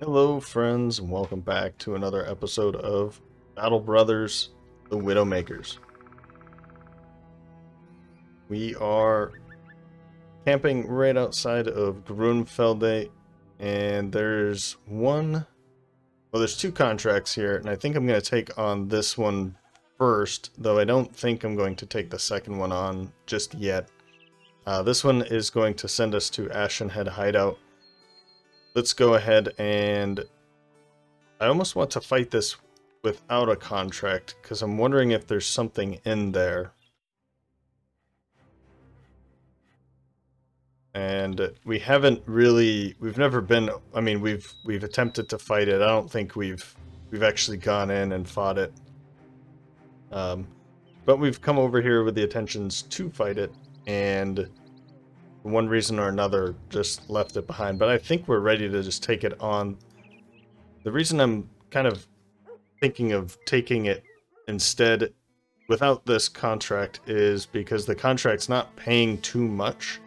Hello, friends, and welcome back to another episode of Battle Brothers The Widowmakers. We are camping right outside of Grunfelde, and there's one. Well, there's two contracts here, and I think I'm going to take on this one first, though I don't think I'm going to take the second one on just yet. Uh, this one is going to send us to Ashenhead Hideout let's go ahead and I almost want to fight this without a contract because I'm wondering if there's something in there. And we haven't really we've never been I mean we've we've attempted to fight it. I don't think we've we've actually gone in and fought it. Um but we've come over here with the intentions to fight it and one reason or another just left it behind. But I think we're ready to just take it on. The reason I'm kind of thinking of taking it instead without this contract is because the contract's not paying too much.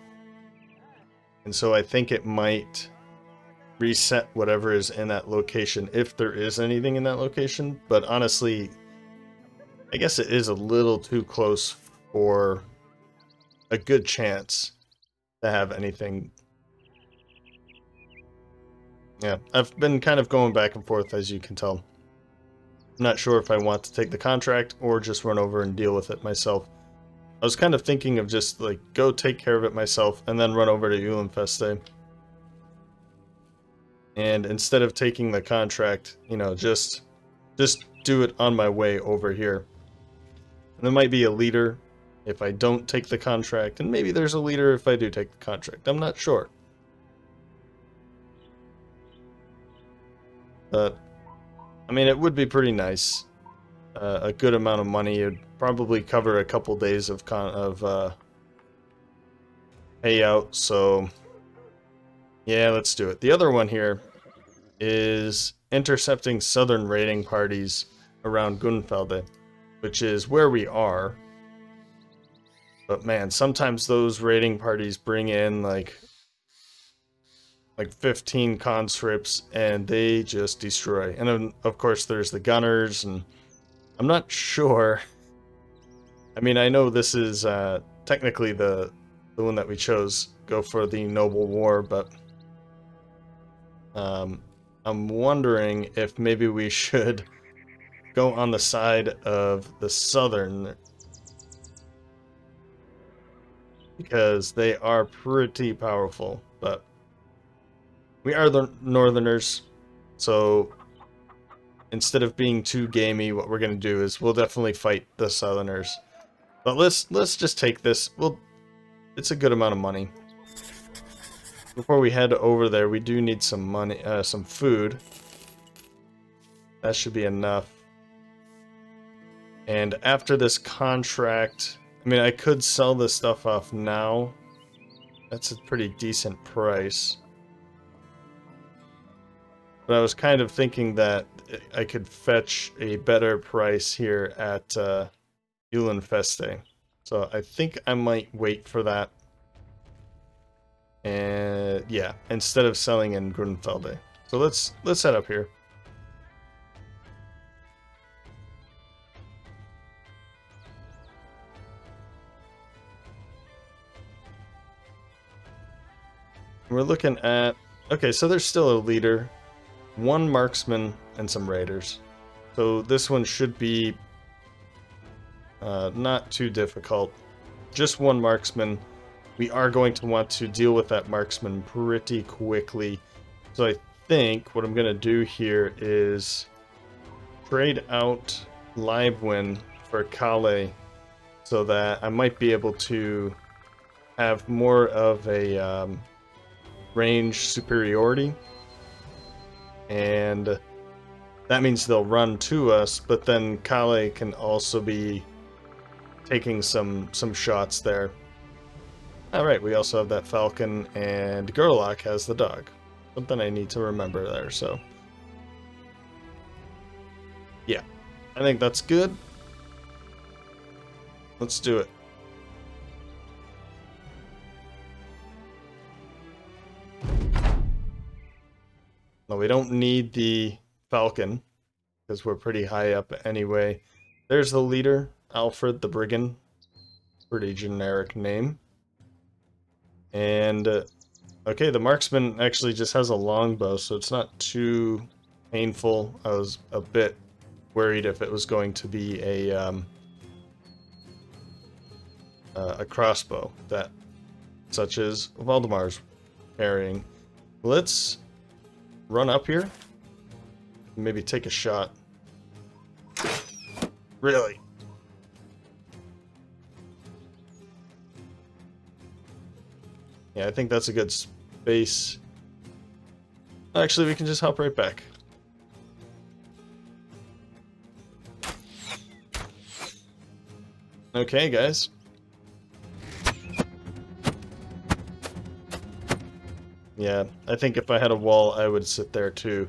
And so I think it might reset whatever is in that location if there is anything in that location. But honestly, I guess it is a little too close for a good chance to have anything. Yeah, I've been kind of going back and forth, as you can tell. I'm not sure if I want to take the contract or just run over and deal with it myself. I was kind of thinking of just, like, go take care of it myself and then run over to Eulenfeste. And instead of taking the contract, you know, just, just do it on my way over here. And there might be a leader if I don't take the contract, and maybe there's a leader if I do take the contract. I'm not sure. But, I mean, it would be pretty nice. Uh, a good amount of money. It'd probably cover a couple days of con of uh, payout. So, yeah, let's do it. The other one here is intercepting southern raiding parties around Grunfelde, which is where we are. But man, sometimes those raiding parties bring in like like 15 conscripts and they just destroy. And then, of course there's the gunners and I'm not sure. I mean, I know this is uh, technically the the one that we chose go for the noble war, but um, I'm wondering if maybe we should go on the side of the southern because they are pretty powerful, but we are the northerners, so instead of being too gamey, what we're going to do is we'll definitely fight the southerners. But let's let's just take this. Well, it's a good amount of money. Before we head over there, we do need some money, uh, some food. That should be enough. And after this contract, I mean, I could sell this stuff off now. That's a pretty decent price. But I was kind of thinking that I could fetch a better price here at uh, Eulenfeste. So I think I might wait for that. And yeah, instead of selling in Grunfelde. So let's let's set up here. We're looking at... Okay, so there's still a leader, one marksman, and some raiders. So this one should be uh, not too difficult. Just one marksman. We are going to want to deal with that marksman pretty quickly. So I think what I'm going to do here is trade out Leibwin for Kale so that I might be able to have more of a um, range superiority. And that means they'll run to us, but then Kale can also be taking some some shots there. Alright, we also have that falcon, and Gerlach has the dog. Something I need to remember there, so... Yeah, I think that's good. Let's do it. No, we don't need the Falcon because we're pretty high up anyway. There's the leader, Alfred the Brigand. Pretty generic name. And, uh, okay, the marksman actually just has a longbow, so it's not too painful. I was a bit worried if it was going to be a, um, uh, a crossbow that, such as Valdemar's carrying. Let's run up here. Maybe take a shot. Really? Yeah, I think that's a good space. Actually, we can just hop right back. Okay, guys. Yeah, I think if I had a wall, I would sit there too.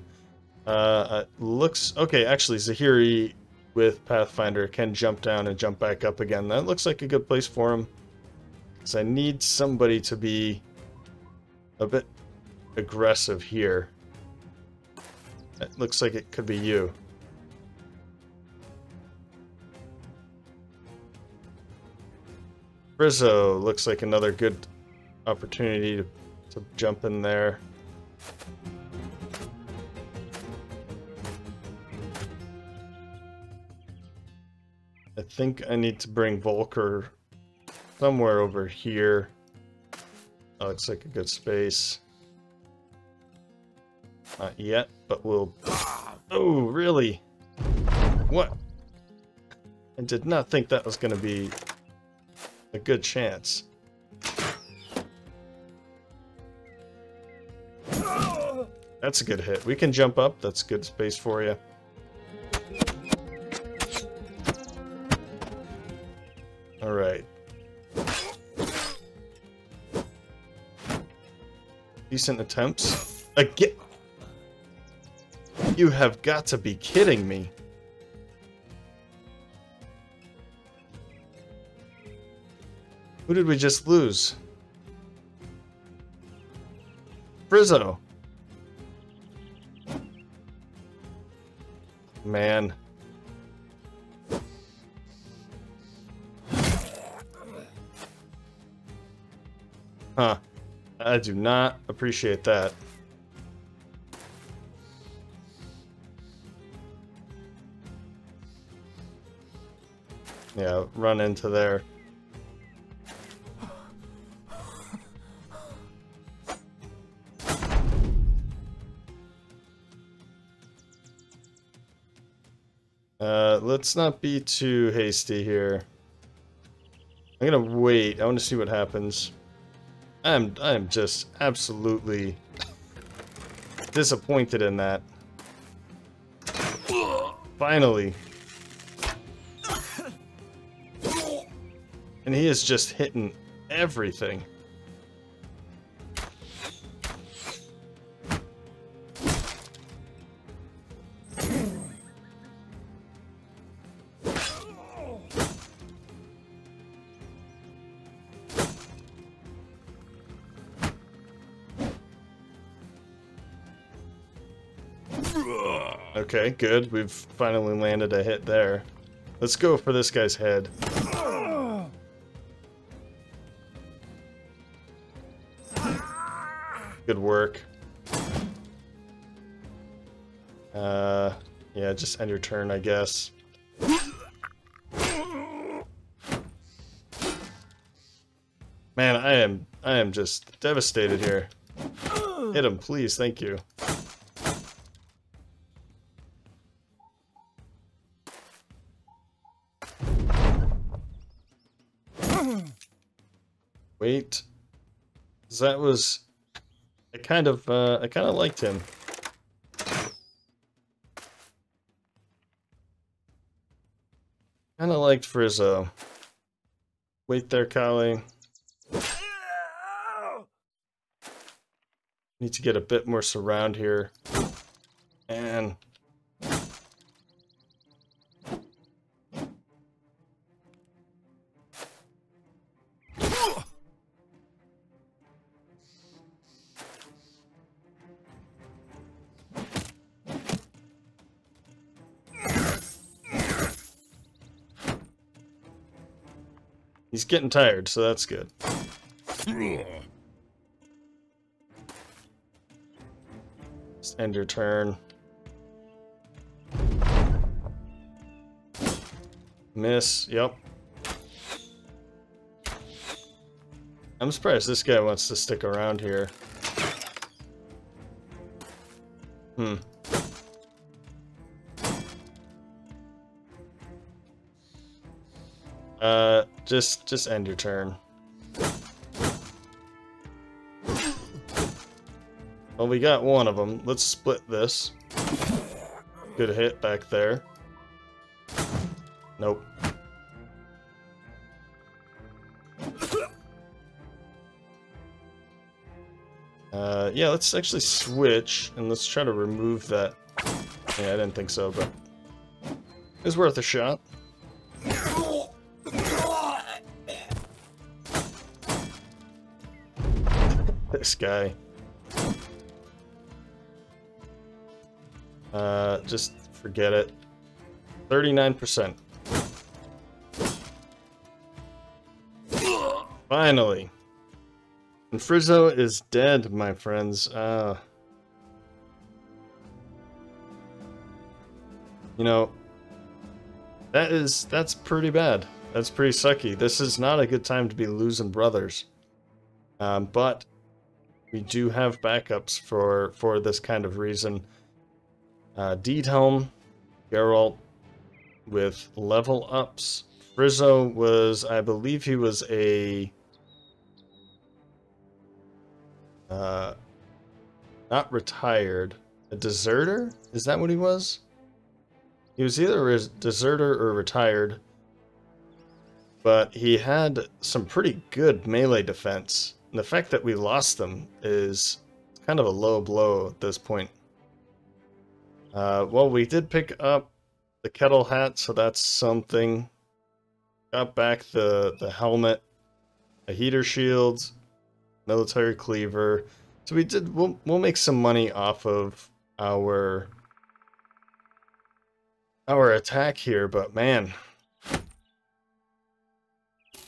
Uh, looks... Okay, actually, Zahiri with Pathfinder can jump down and jump back up again. That looks like a good place for him. Because I need somebody to be a bit aggressive here. It looks like it could be you. Rizzo looks like another good opportunity to to jump in there. I think I need to bring Volker somewhere over here. Oh, that looks like a good space. Not yet, but we'll... Oh, really? What? I did not think that was going to be a good chance. That's a good hit. We can jump up. That's good space for you. Alright. Decent attempts. Again! You have got to be kidding me. Who did we just lose? Frizzo. Man. Huh. I do not appreciate that. Yeah, run into there. Let's not be too hasty here. I'm gonna wait. I want to see what happens. I'm I'm just absolutely disappointed in that. Finally. And he is just hitting everything. Good. We've finally landed a hit there. Let's go for this guy's head. Good work. Uh, yeah, just end your turn, I guess. Man, I am I am just devastated here. Hit him, please, thank you. That was... I kind of, uh, I kind of liked him. Kind of liked Frizzo. Wait there, Kali. Need to get a bit more surround here. Getting tired, so that's good. Just end your turn. Miss, yep. I'm surprised this guy wants to stick around here. Hmm. Just, just end your turn. Well, we got one of them. Let's split this. Good hit back there. Nope. Uh, yeah, let's actually switch, and let's try to remove that. Yeah, I didn't think so, but... It was worth a shot. This guy. Uh, just forget it. 39%. Finally. And Frizzo is dead, my friends. Uh, you know, that is, that's pretty bad. That's pretty sucky. This is not a good time to be losing brothers. Um, but we do have backups for, for this kind of reason. Uh, Diethelm, Geralt with level ups. Frizzo was, I believe he was a Uh, not retired. A deserter? Is that what he was? He was either a deserter or retired. But he had some pretty good melee defense. And the fact that we lost them is kind of a low blow at this point. Uh, well, we did pick up the kettle hat, so that's something. Got back the, the helmet, a heater shield, military cleaver. So we did. We'll we'll make some money off of our our attack here, but man,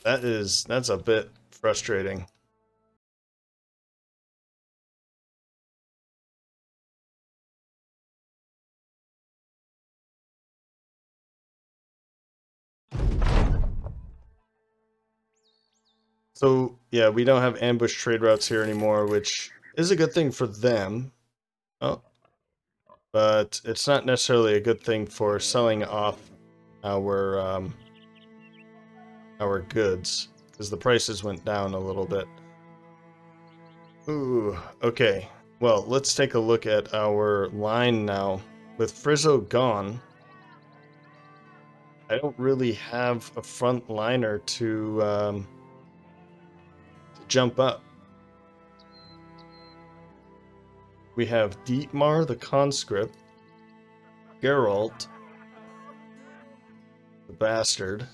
that is that's a bit frustrating. So, yeah, we don't have ambush trade routes here anymore, which is a good thing for them. Oh. But it's not necessarily a good thing for selling off our, um, our goods, because the prices went down a little bit. Ooh, okay. Well, let's take a look at our line now. With Frizzo gone, I don't really have a front liner to... Um, jump up. We have Dietmar the conscript, Geralt the bastard,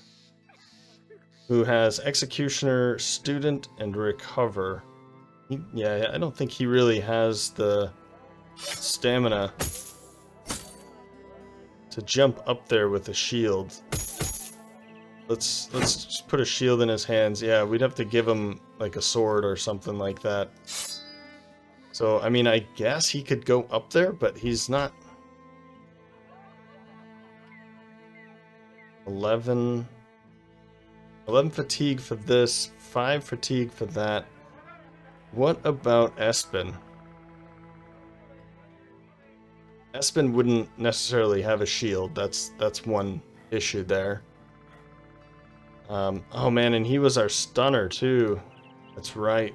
who has executioner, student, and recover. He, yeah, I don't think he really has the stamina to jump up there with a shield. Let's let's just put a shield in his hands. Yeah, we'd have to give him like a sword or something like that. So, I mean, I guess he could go up there, but he's not... 11... 11 fatigue for this, 5 fatigue for that. What about Espen? Espen wouldn't necessarily have a shield. That's that's one issue there. Um, oh man, and he was our stunner too. That's right.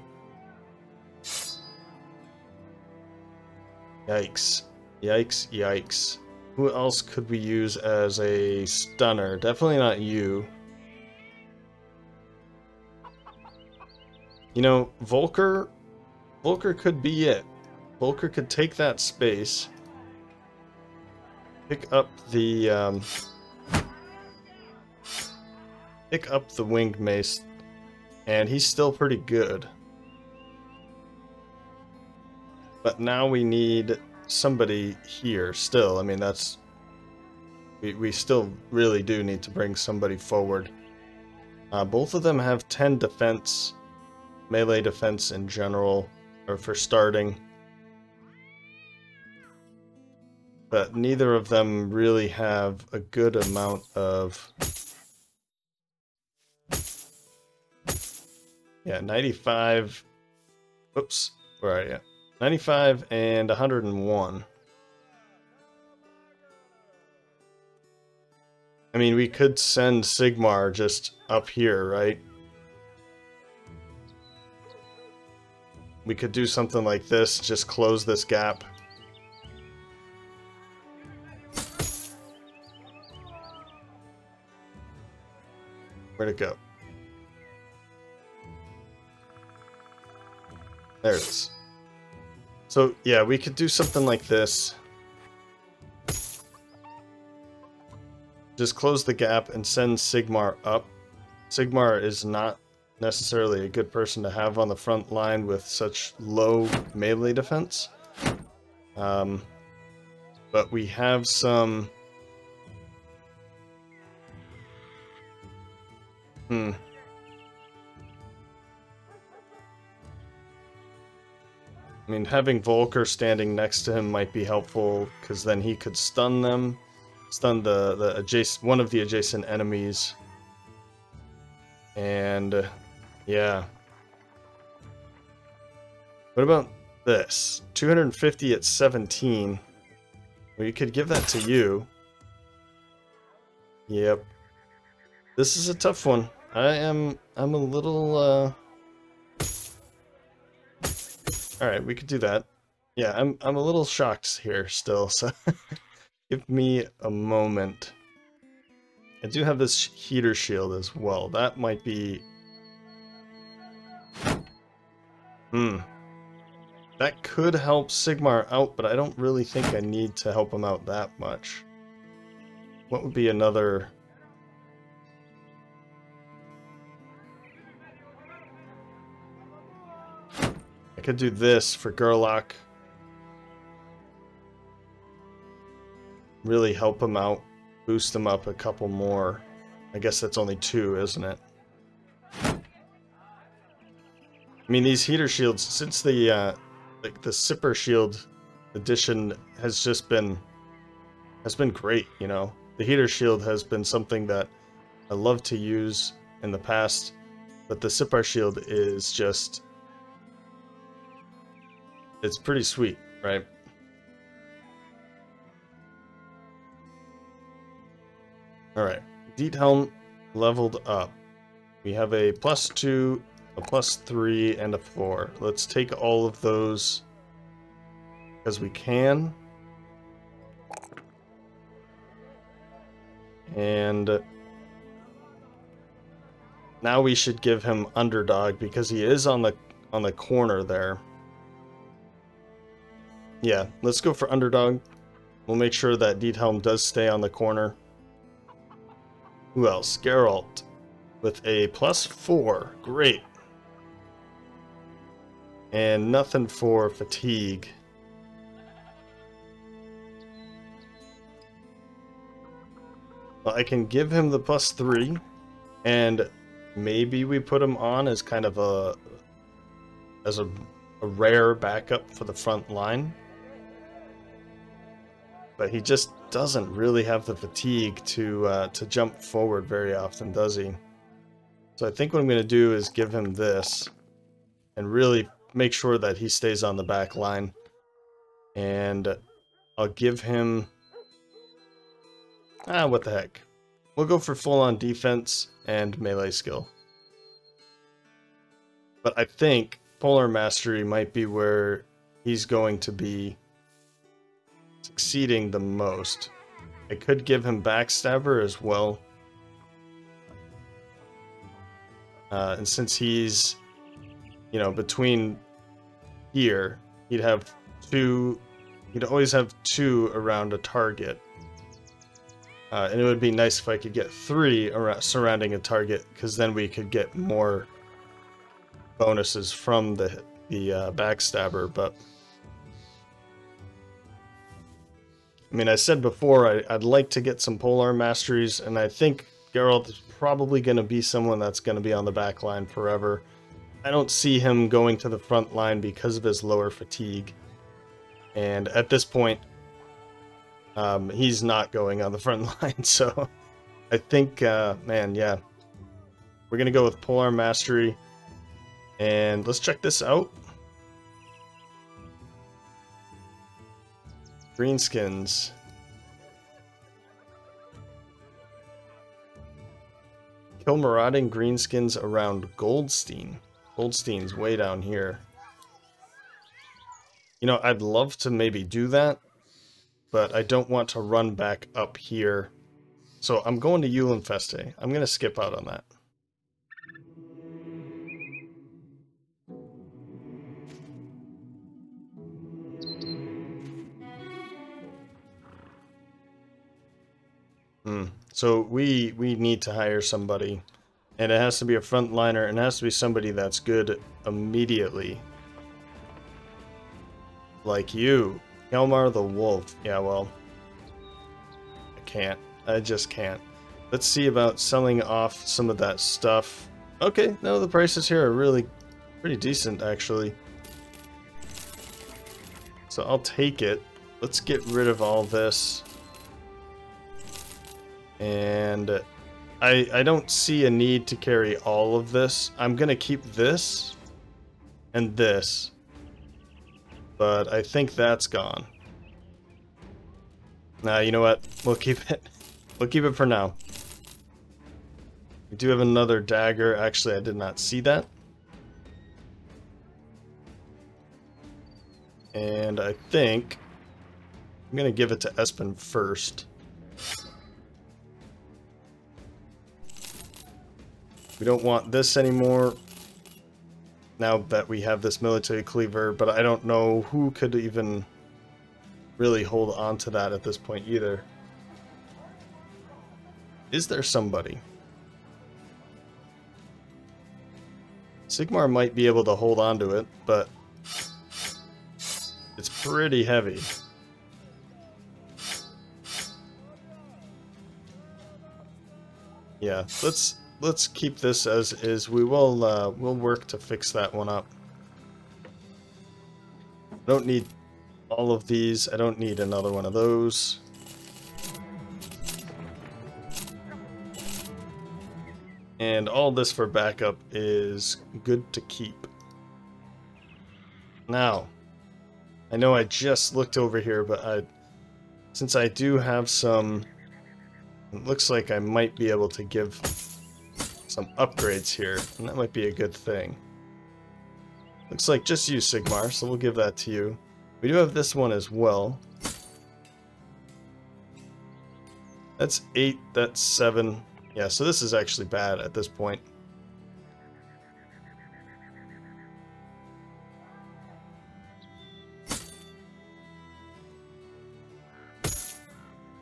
Yikes. Yikes, yikes. Who else could we use as a stunner? Definitely not you. You know, Volker... Volker could be it. Volker could take that space. Pick up the, um, pick up the winged mace, and he's still pretty good. But now we need somebody here still. I mean, that's... We, we still really do need to bring somebody forward. Uh, both of them have 10 defense, melee defense in general, or for starting. But neither of them really have a good amount of... Yeah, 95... Oops, where are you? 95 and 101. I mean, we could send Sigmar just up here, right? We could do something like this, just close this gap. Where'd it go? There it is. So, yeah, we could do something like this. Just close the gap and send Sigmar up. Sigmar is not necessarily a good person to have on the front line with such low melee defense. Um, but we have some... Hmm. I mean, having Volker standing next to him might be helpful, because then he could stun them stun the the adjacent one of the adjacent enemies. And uh, yeah. What about this? 250 at 17. We could give that to you. Yep. This is a tough one. I am I'm a little uh Alright, we could do that. Yeah, I'm I'm a little shocked here still, so Give me a moment. I do have this heater shield as well. That might be... Hmm. That could help Sigmar out, but I don't really think I need to help him out that much. What would be another... Could do this for Gerlach. really help him out, boost him up a couple more. I guess that's only two, isn't it? I mean, these heater shields, since the, uh, like the Sipar shield edition has just been, has been great, you know? The heater shield has been something that I love to use in the past, but the Sipar shield is just, it's pretty sweet, right? Alright, Diethelm leveled up. We have a plus two, a plus three, and a four. Let's take all of those as we can. And now we should give him underdog because he is on the on the corner there. Yeah, let's go for underdog. We'll make sure that Diethelm does stay on the corner. Who else? Geralt with a plus four. Great. And nothing for fatigue. Well, I can give him the plus three, and maybe we put him on as kind of a as a, a rare backup for the front line. But he just doesn't really have the fatigue to uh, to jump forward very often, does he? So I think what I'm going to do is give him this and really make sure that he stays on the back line. And I'll give him... Ah, what the heck. We'll go for full-on defense and melee skill. But I think Polearm Mastery might be where he's going to be succeeding the most. I could give him Backstabber as well. Uh, and since he's, you know, between here, he'd have two, he'd always have two around a target. Uh, and it would be nice if I could get three around, surrounding a target, because then we could get more bonuses from the, the uh, Backstabber, but... I mean, I said before I, would like to get some polearm masteries, and I think Geralt is probably going to be someone that's going to be on the back line forever. I don't see him going to the front line because of his lower fatigue. And at this point, um, he's not going on the front line. So I think, uh, man, yeah. We're going to go with Polearm Mastery. And let's check this out. Greenskins. Kill marauding greenskins around Goldstein. Goldstein's way down here. You know, I'd love to maybe do that, but I don't want to run back up here. So I'm going to Eulenfeste. I'm going to skip out on that. Hmm. So we we need to hire somebody, and it has to be a frontliner, and it has to be somebody that's good immediately. Like you, Kelmar the Wolf. Yeah, well, I can't. I just can't. Let's see about selling off some of that stuff. Okay, no, the prices here are really pretty decent, actually. So I'll take it. Let's get rid of all this. And I, I don't see a need to carry all of this. I'm going to keep this and this. But I think that's gone. Nah, you know what? We'll keep it. We'll keep it for now. We do have another dagger. Actually, I did not see that. And I think I'm going to give it to Espen first. We don't want this anymore now that we have this military cleaver, but I don't know who could even really hold on to that at this point either. Is there somebody? Sigmar might be able to hold on to it, but it's pretty heavy. Yeah, let's let's keep this as is. We will uh, we'll work to fix that one up. I don't need all of these. I don't need another one of those. And all this for backup is good to keep. Now, I know I just looked over here, but I, since I do have some, it looks like I might be able to give some upgrades here, and that might be a good thing. Looks like just you, Sigmar, so we'll give that to you. We do have this one as well. That's 8, that's 7. Yeah, so this is actually bad at this point.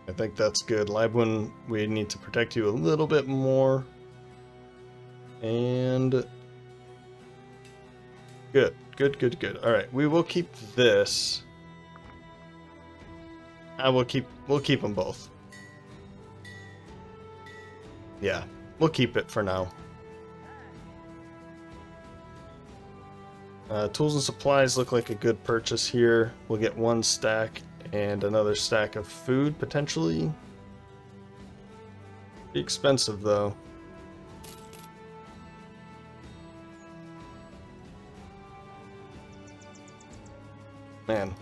I think that's good. Libwin, we need to protect you a little bit more. And good, good, good, good. All right, we will keep this. I will keep. We'll keep them both. Yeah, we'll keep it for now. Uh, tools and supplies look like a good purchase here. We'll get one stack and another stack of food potentially. Be expensive though. Man.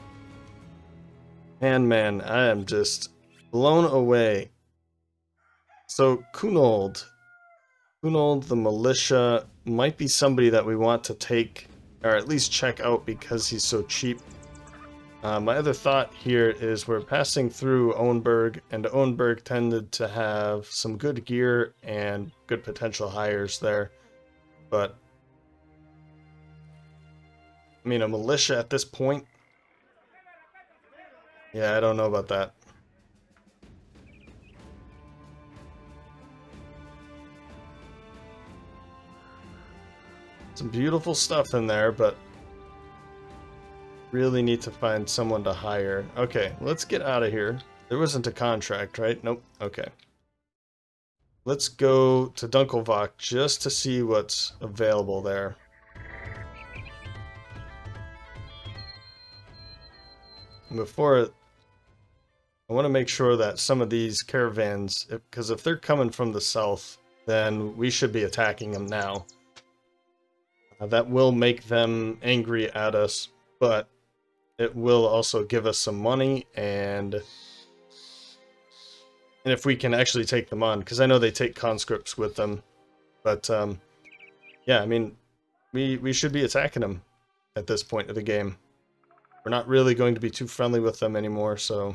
Man, man, I am just blown away. So, Kunold. Kunold, the militia, might be somebody that we want to take, or at least check out because he's so cheap. Uh, my other thought here is we're passing through Oenburg, and Oenburg tended to have some good gear and good potential hires there. But, I mean, a militia at this point yeah, I don't know about that. Some beautiful stuff in there, but really need to find someone to hire. Okay, let's get out of here. There wasn't a contract, right? Nope. Okay. let's go to Dunkelvach just to see what's available there. Before I want to make sure that some of these caravans, because if, they're coming from the south, then we should be attacking them now. Uh, that will make them angry at us, but it will also give us some money and and if we can actually take them on, because I know they take conscripts with them, but um, yeah, I mean, we we should be attacking them at this point of the game. We're not really going to be too friendly with them anymore, so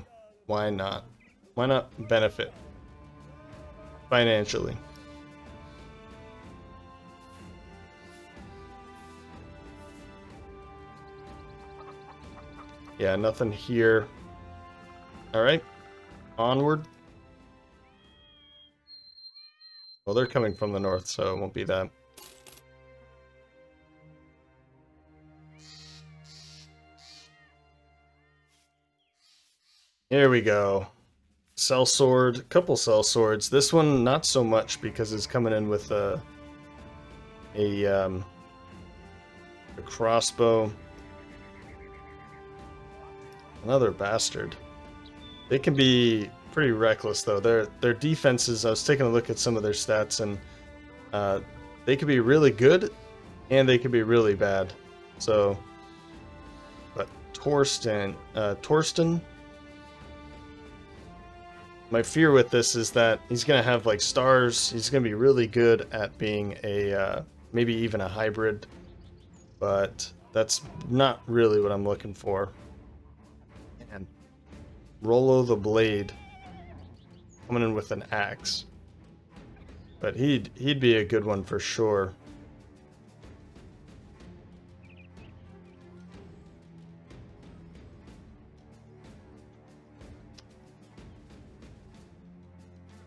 why not? Why not benefit financially? Yeah, nothing here. Alright, onward. Well, they're coming from the north, so it won't be that. Here we go. Sellsword, couple sellswords. This one not so much because it's coming in with a a um, a crossbow. Another bastard. They can be pretty reckless though. Their their defenses. I was taking a look at some of their stats, and uh, they could be really good, and they could be really bad. So, but Torsten, uh, Torsten my fear with this is that he's going to have like stars. He's going to be really good at being a uh, maybe even a hybrid, but that's not really what I'm looking for. And Rollo the Blade coming in with an axe, but he'd he'd be a good one for sure.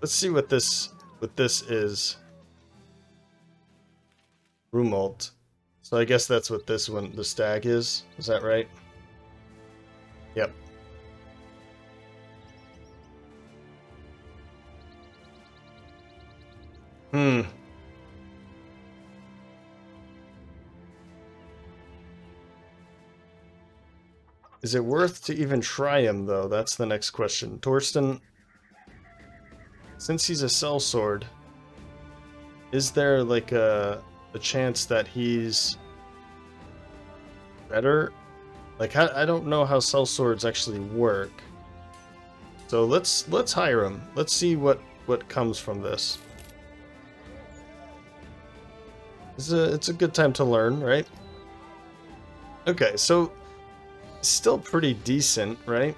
Let's see what this what this is. Rumult. So I guess that's what this one, the stag is. Is that right? Yep. Hmm. Is it worth to even try him, though? That's the next question. Torsten, since he's a sellsword, is there like a a chance that he's better? Like I, I don't know how sellswords actually work. So let's let's hire him. Let's see what what comes from this. It's a it's a good time to learn, right? Okay, so still pretty decent, right?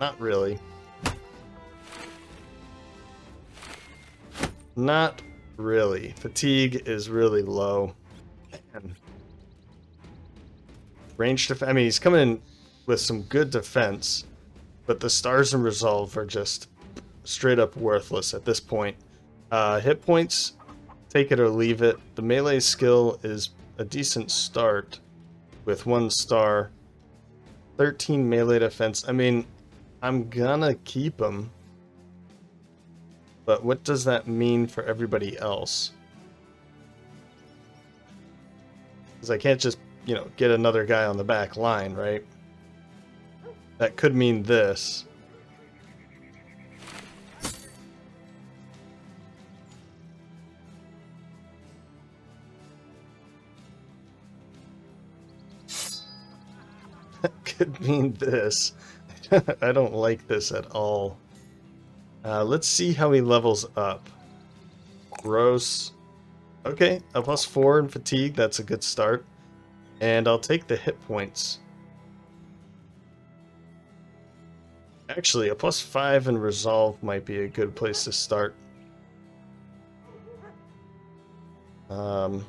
Not really. Not really. Fatigue is really low. And range def I mean, he's coming in with some good defense, but the stars and resolve are just straight up worthless at this point. Uh, hit points, take it or leave it. The melee skill is a decent start with one star. 13 melee defense. I mean, I'm gonna keep him but what does that mean for everybody else? Because I can't just, you know, get another guy on the back line, right? That could mean this. Could mean this. I don't like this at all. Uh, let's see how he levels up. Gross. Okay, a plus four in fatigue. That's a good start. And I'll take the hit points. Actually, a plus five in resolve might be a good place to start. Um,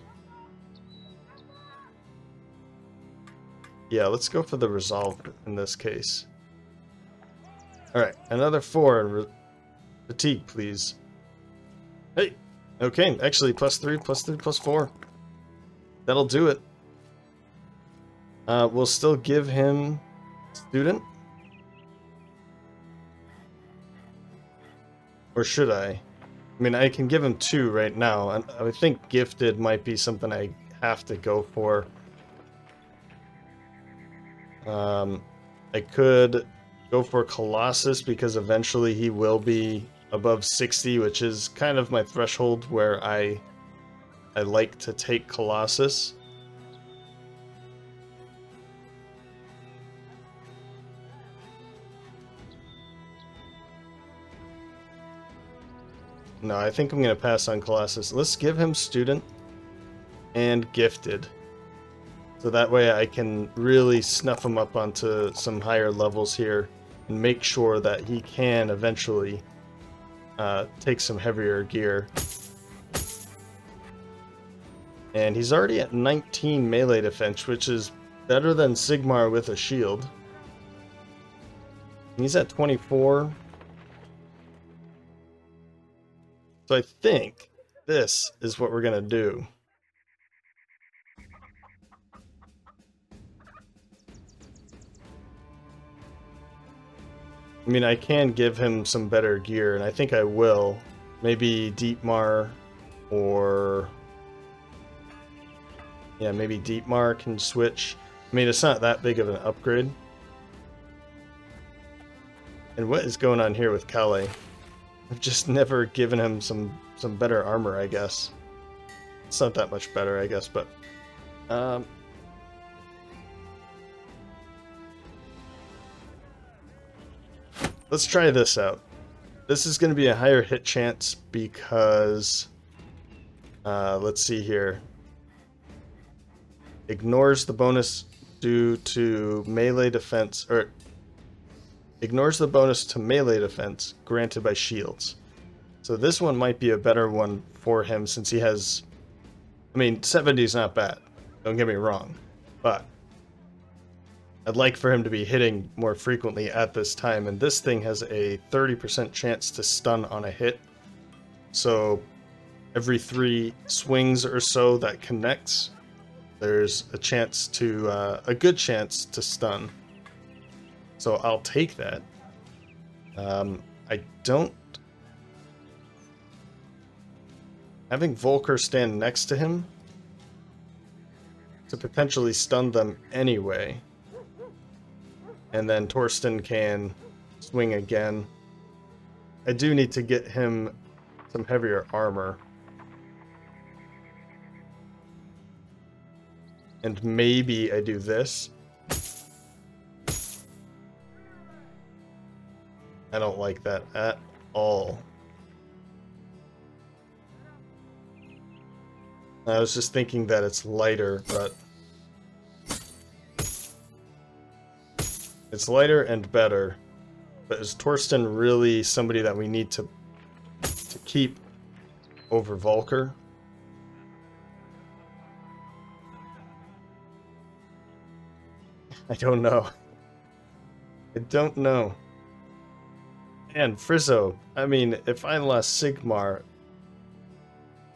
yeah, let's go for the resolve in this case. Alright, another four in Fatigue, please. Hey! Okay, actually, plus three, plus three, plus four. That'll do it. Uh, we'll still give him student. Or should I? I mean, I can give him two right now, and I think gifted might be something I have to go for. Um, I could go for Colossus because eventually he will be above 60, which is kind of my threshold where I I like to take Colossus. No, I think I'm going to pass on Colossus. Let's give him Student and Gifted. So that way I can really snuff him up onto some higher levels here and make sure that he can eventually uh, take some heavier gear. And he's already at 19 melee defense, which is better than Sigmar with a shield. He's at 24. So I think this is what we're going to do. I mean, I can give him some better gear, and I think I will. Maybe Dietmar or... Yeah, maybe Dietmar can switch. I mean, it's not that big of an upgrade. And what is going on here with Kale? I've just never given him some some better armor, I guess. It's not that much better, I guess, but um, let's try this out. This is going to be a higher hit chance because uh, let's see here. Ignores the bonus due to melee defense, or Ignores the bonus to melee defense granted by shields. So this one might be a better one for him since he has... I mean, 70 is not bad. Don't get me wrong. But I'd like for him to be hitting more frequently at this time. And this thing has a 30% chance to stun on a hit. So every three swings or so that connects, there's a chance to... Uh, a good chance to stun. So I'll take that. Um, I don't... Having Volker stand next to him to potentially stun them anyway. And then Torsten can swing again. I do need to get him some heavier armor. And maybe I do this. I don't like that at all. I was just thinking that it's lighter, but... It's lighter and better. But is Torsten really somebody that we need to, to keep over Volker? I don't know. I don't know. And Frizzo, I mean, if I lost Sigmar,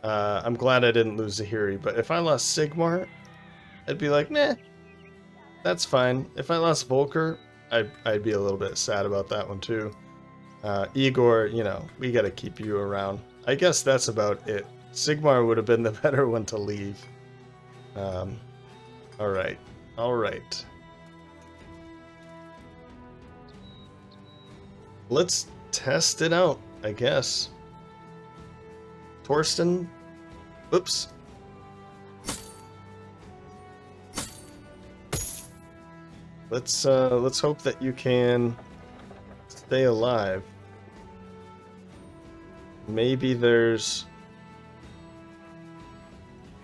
uh, I'm glad I didn't lose Zahiri, but if I lost Sigmar, I'd be like, nah, that's fine. If I lost Volker, I'd, I'd be a little bit sad about that one too. Uh, Igor, you know, we gotta keep you around. I guess that's about it. Sigmar would have been the better one to leave. Um, alright, alright. let's test it out, I guess. Torsten? Oops. Let's uh, let's hope that you can stay alive. Maybe there's...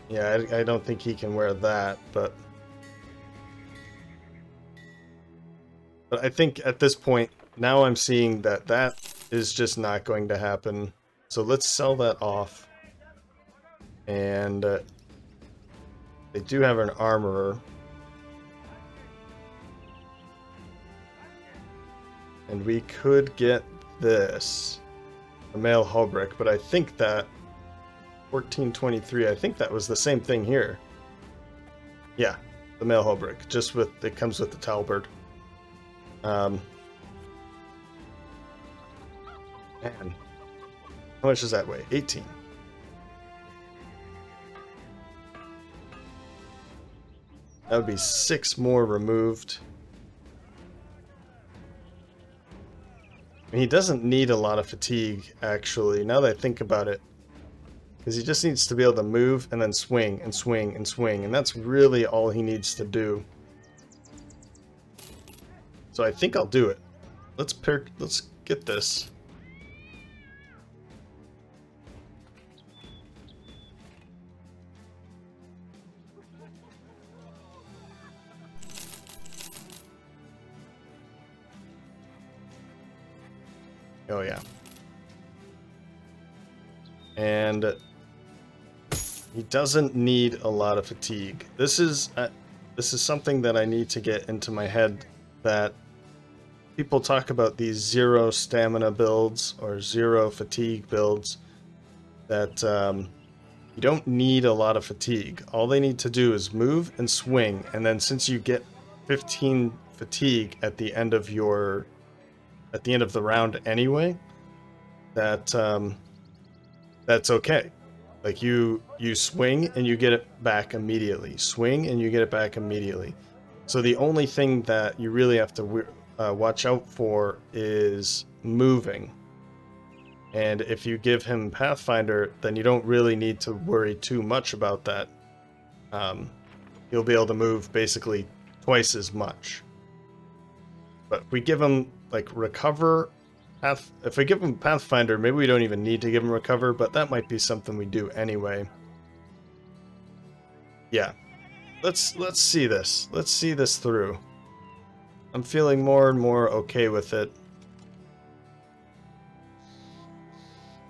Yeah, I, I don't think he can wear that, but... But I think at this point, now I'm seeing that that is just not going to happen. So let's sell that off. And uh, they do have an armorer. And we could get this, a mail hauberk, but I think that 1423, I think that was the same thing here. Yeah, the mail hauberk, just with, it comes with the Talbert. Um, Man. How much does that weigh? 18. That would be six more removed. He doesn't need a lot of fatigue, actually, now that I think about it. Because he just needs to be able to move and then swing and swing and swing, and that's really all he needs to do. So I think I'll do it. Let's let's get this. Oh yeah. And he doesn't need a lot of fatigue. This is uh, this is something that I need to get into my head that people talk about these zero stamina builds or zero fatigue builds that um, you don't need a lot of fatigue. All they need to do is move and swing, and then since you get 15 fatigue at the end of your at the end of the round anyway, that um, that's okay. Like you you swing and you get it back immediately. Swing and you get it back immediately. So the only thing that you really have to uh, watch out for is moving. And if you give him Pathfinder, then you don't really need to worry too much about that. Um, he'll be able to move basically twice as much. But we give him like recover path if we give him pathfinder maybe we don't even need to give him recover but that might be something we do anyway. Yeah. Let's let's see this. Let's see this through. I'm feeling more and more okay with it.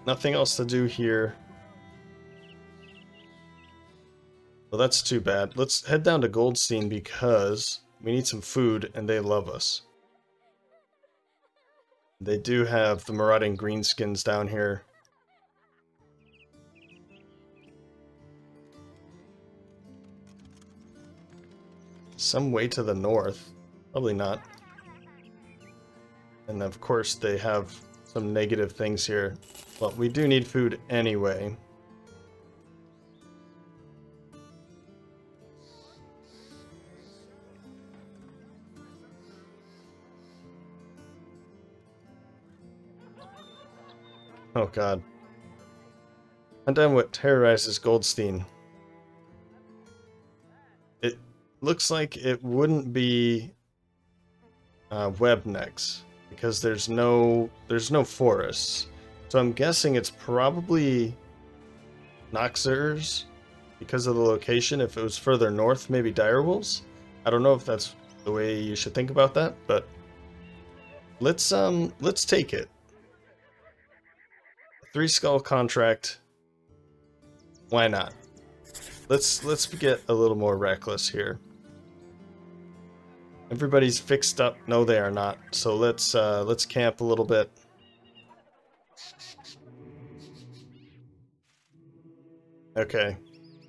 Nothing else to do here. Well that's too bad. Let's head down to goldstein because we need some food and they love us they do have the marauding greenskins down here. Some way to the north. Probably not. And of course they have some negative things here. But we do need food anyway. Oh god. I'm done what terrorizes Goldstein. It looks like it wouldn't be uh, Webknechts because there's no there's no forests. So I'm guessing it's probably Noxers because of the location. If it was further north, maybe direwolves. I don't know if that's the way you should think about that, but let's um let's take it. Three skull contract. Why not? Let's let's get a little more reckless here. Everybody's fixed up. No, they are not. So let's uh, let's camp a little bit. Okay.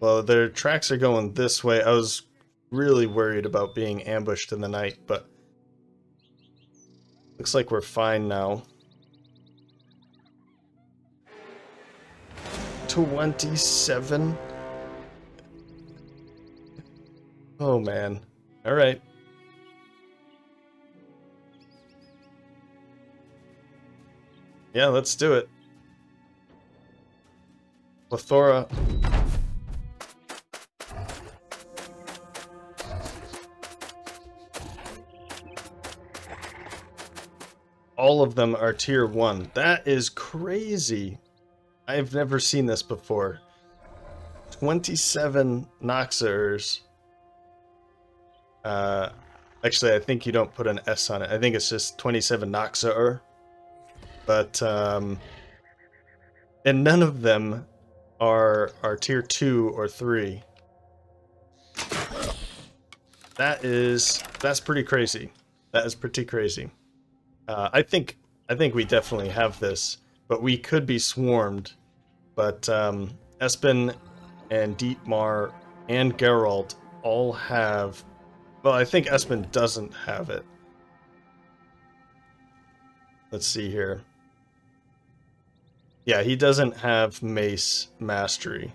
Well, their tracks are going this way. I was really worried about being ambushed in the night, but looks like we're fine now. 27? Oh man. Alright. Yeah, let's do it. Plethora. All of them are tier 1. That is crazy. I've never seen this before. 27 Noxers. Uh, actually, I think you don't put an S on it. I think it's just 27 Noxer. But, um, and none of them are, are tier 2 or 3. That is, that's pretty crazy. That is pretty crazy. Uh, I think, I think we definitely have this, but we could be swarmed but um, Espen and Dietmar and Geralt all have... Well, I think Espen doesn't have it. Let's see here. Yeah, he doesn't have mace mastery,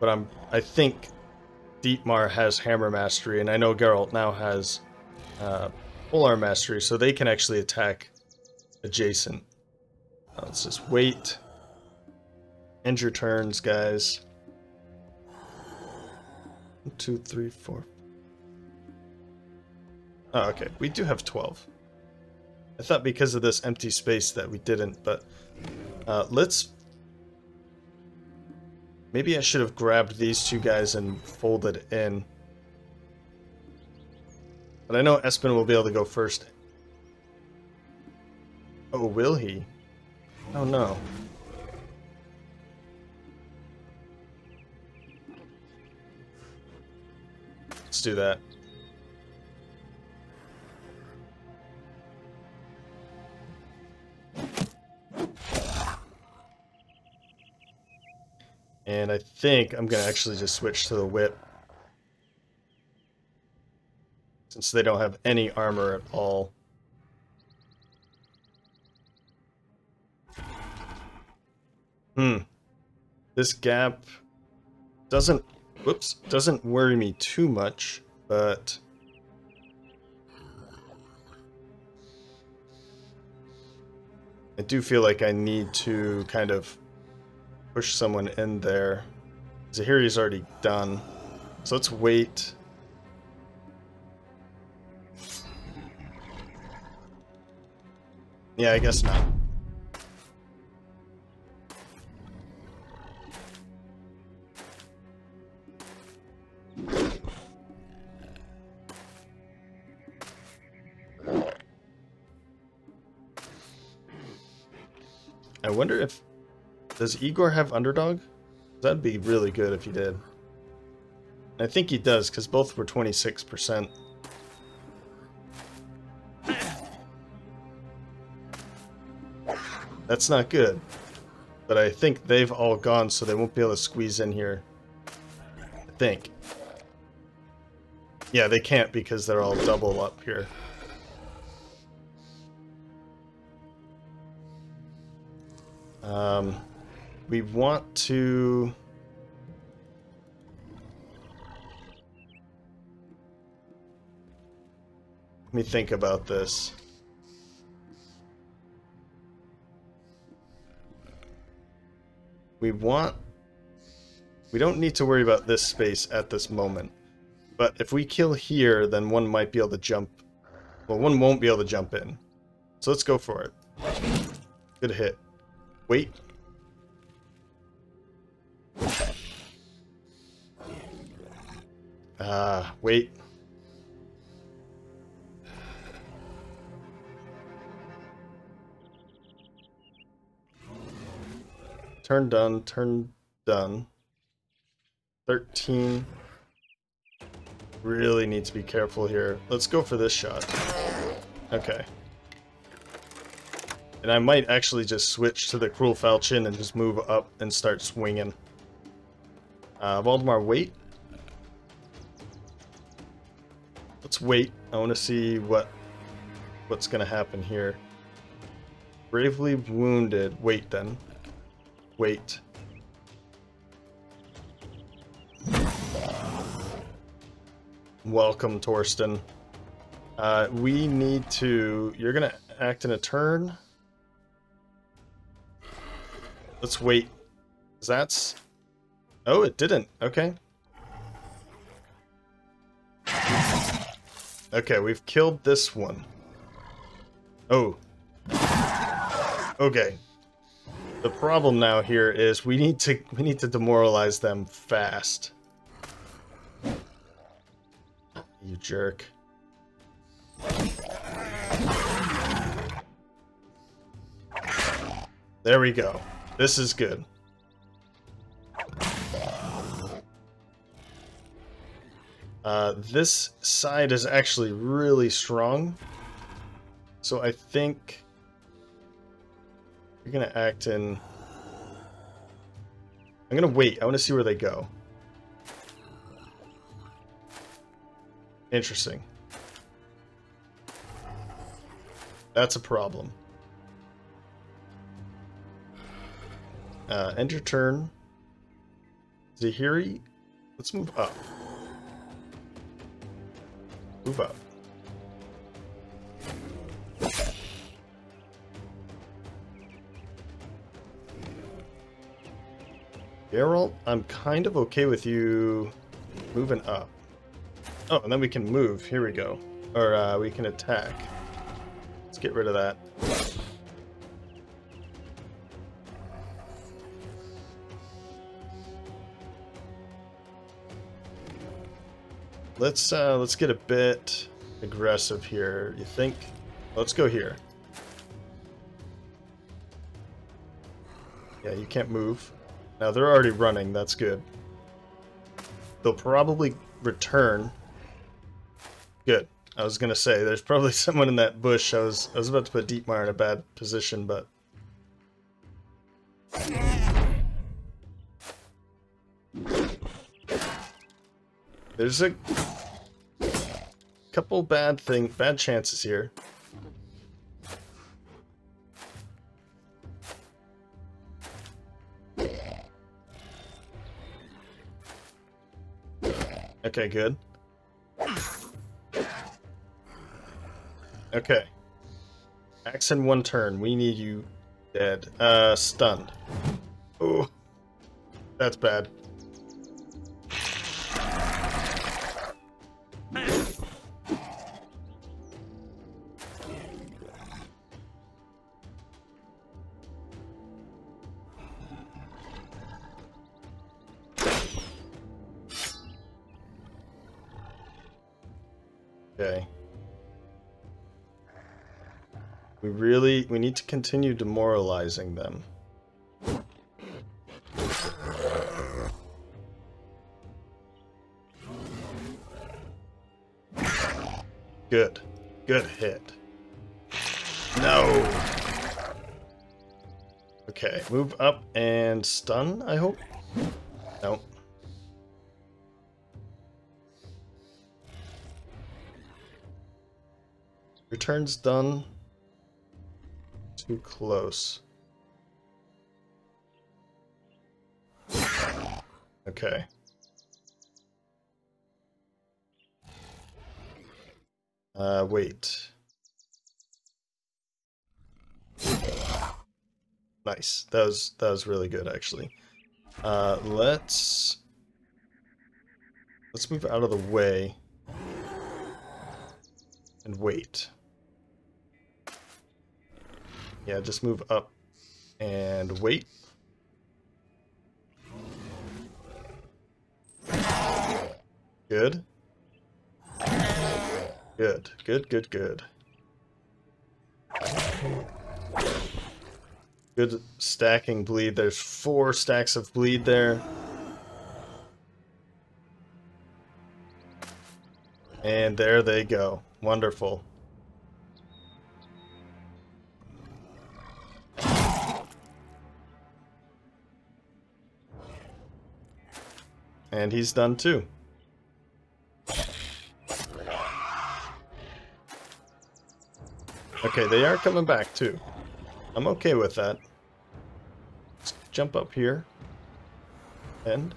but I'm I think Dietmar has hammer mastery, and I know Geralt now has uh, polearm mastery, so they can actually attack adjacent. Uh, let's just wait. End your turns, guys. Two, three, four. Oh, okay. We do have 12. I thought because of this empty space that we didn't, but uh, let's... Maybe I should have grabbed these two guys and folded in. But I know Espen will be able to go first. Oh, will he? Oh no. Let's do that. And I think I'm going to actually just switch to the whip. Since they don't have any armor at all. Hmm. This gap doesn't, whoops, doesn't worry me too much, but... I do feel like I need to kind of push someone in there. Zahiri's already done. So let's wait. Yeah, I guess not. Wonder if does Igor have underdog? That'd be really good if he did. I think he does, because both were 26%. That's not good. But I think they've all gone, so they won't be able to squeeze in here. I think. Yeah, they can't because they're all double up here. Um we want to... Let me think about this. We want... We don't need to worry about this space at this moment. But if we kill here, then one might be able to jump... Well, one won't be able to jump in. So let's go for it. Good hit. Wait, Ah, uh, wait. Turn done, turn done. 13. Really need to be careful here. Let's go for this shot. Okay. And I might actually just switch to the Cruel Falchion and just move up and start swinging. Uh, Valdemar, wait. Let's wait. I want to see what what's going to happen here. Bravely wounded. Wait then. Wait. Welcome, Torsten. Uh, we need to... You're going to act in a turn? Let's wait. That's... Oh, it didn't. Okay. Okay, we've killed this one. Oh. Okay. The problem now here is we need to we need to demoralize them fast. You jerk. There we go. This is good. Uh, this side is actually really strong. So I think we're going to act in... I'm going to wait. I want to see where they go. Interesting. That's a problem. Uh, end your turn. Zahiri, let's move up. Move up. Geralt, I'm kind of okay with you moving up. Oh, and then we can move. Here we go. Or uh, we can attack. Let's get rid of that. Let's uh, let's get a bit aggressive here. You think? Let's go here. Yeah, you can't move. Now they're already running. That's good. They'll probably return. Good. I was gonna say there's probably someone in that bush. I was I was about to put Dietmar in a bad position, but there's a couple bad thing bad chances here. Okay, good. Okay. Axe in one turn. We need you dead. Uh, stunned. Oh, that's bad. Okay. We really, we need to continue demoralizing them. Good. Good hit. No! Okay, move up and stun, I hope? No. Turn's done. Too close. Okay. Uh, wait. Nice. That was that was really good actually. Uh, let's let's move out of the way and wait. Yeah, just move up and wait. Good. Good, good, good, good. Good stacking bleed. There's four stacks of bleed there. And there they go. Wonderful. And he's done too. Okay, they are coming back too. I'm okay with that. Let's jump up here. And...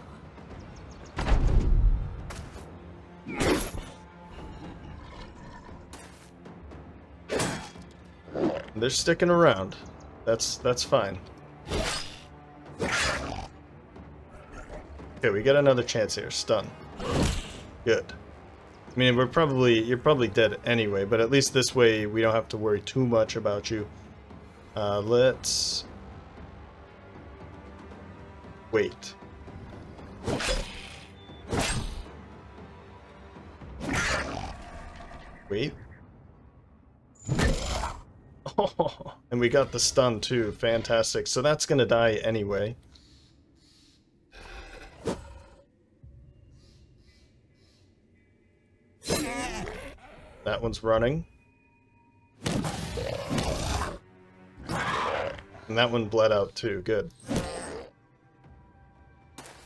They're sticking around. That's that's fine. Okay, we get another chance here. Stun. Good. I mean, we're probably you're probably dead anyway, but at least this way we don't have to worry too much about you. Uh, let's wait. Wait. Oh, and we got the stun too. Fantastic. So that's gonna die anyway. That one's running. And that one bled out too. Good.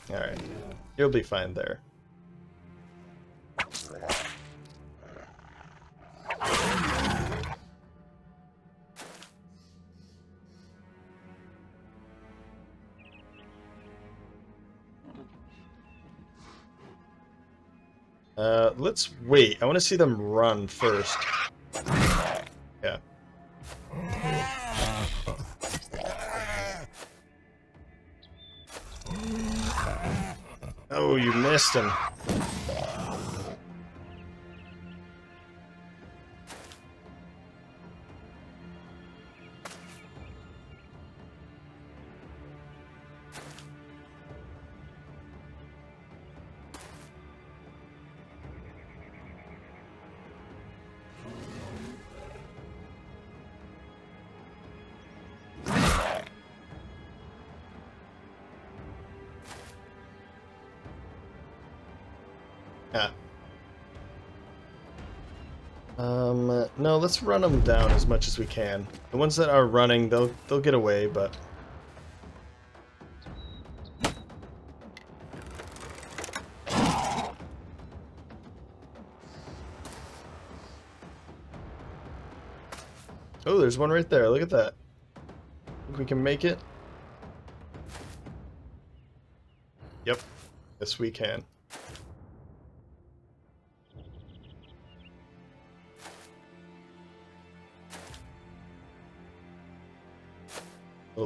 Alright. You'll be fine there. Let's wait. I want to see them run first. Yeah. Oh, you missed him. Let's run them down as much as we can. The ones that are running, they'll they'll get away, but Oh, there's one right there. Look at that. Think we can make it? Yep. Yes, we can.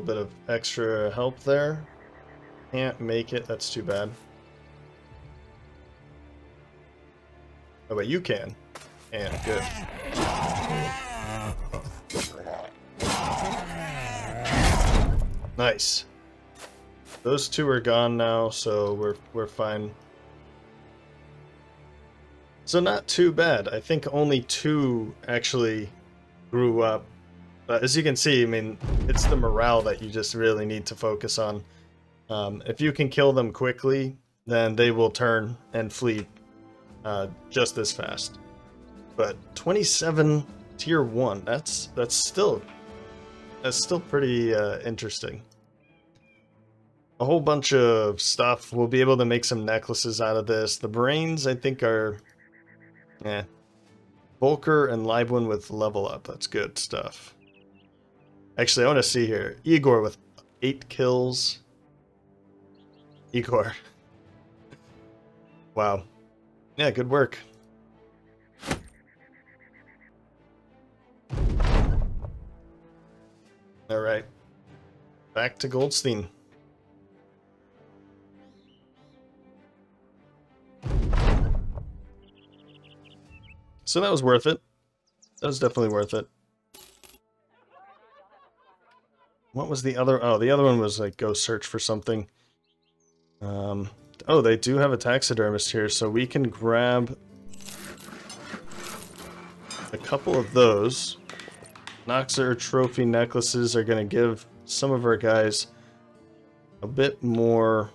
Bit of extra help there. Can't make it, that's too bad. Oh, but you can. And good. Nice. Those two are gone now, so we're we're fine. So not too bad. I think only two actually grew up but as you can see, I mean, it's the morale that you just really need to focus on. Um, if you can kill them quickly, then they will turn and flee uh, just as fast. But 27 tier 1, that's that's still that's still pretty uh, interesting. A whole bunch of stuff. We'll be able to make some necklaces out of this. The brains, I think, are... Eh. Volker and Libwin with level up. That's good stuff. Actually, I want to see here. Igor with eight kills. Igor. wow. Yeah, good work. All right. Back to Goldstein. So that was worth it. That was definitely worth it. What was the other? Oh, the other one was like go search for something. Um, oh, they do have a taxidermist here, so we can grab a couple of those. Noxer trophy necklaces are going to give some of our guys a bit more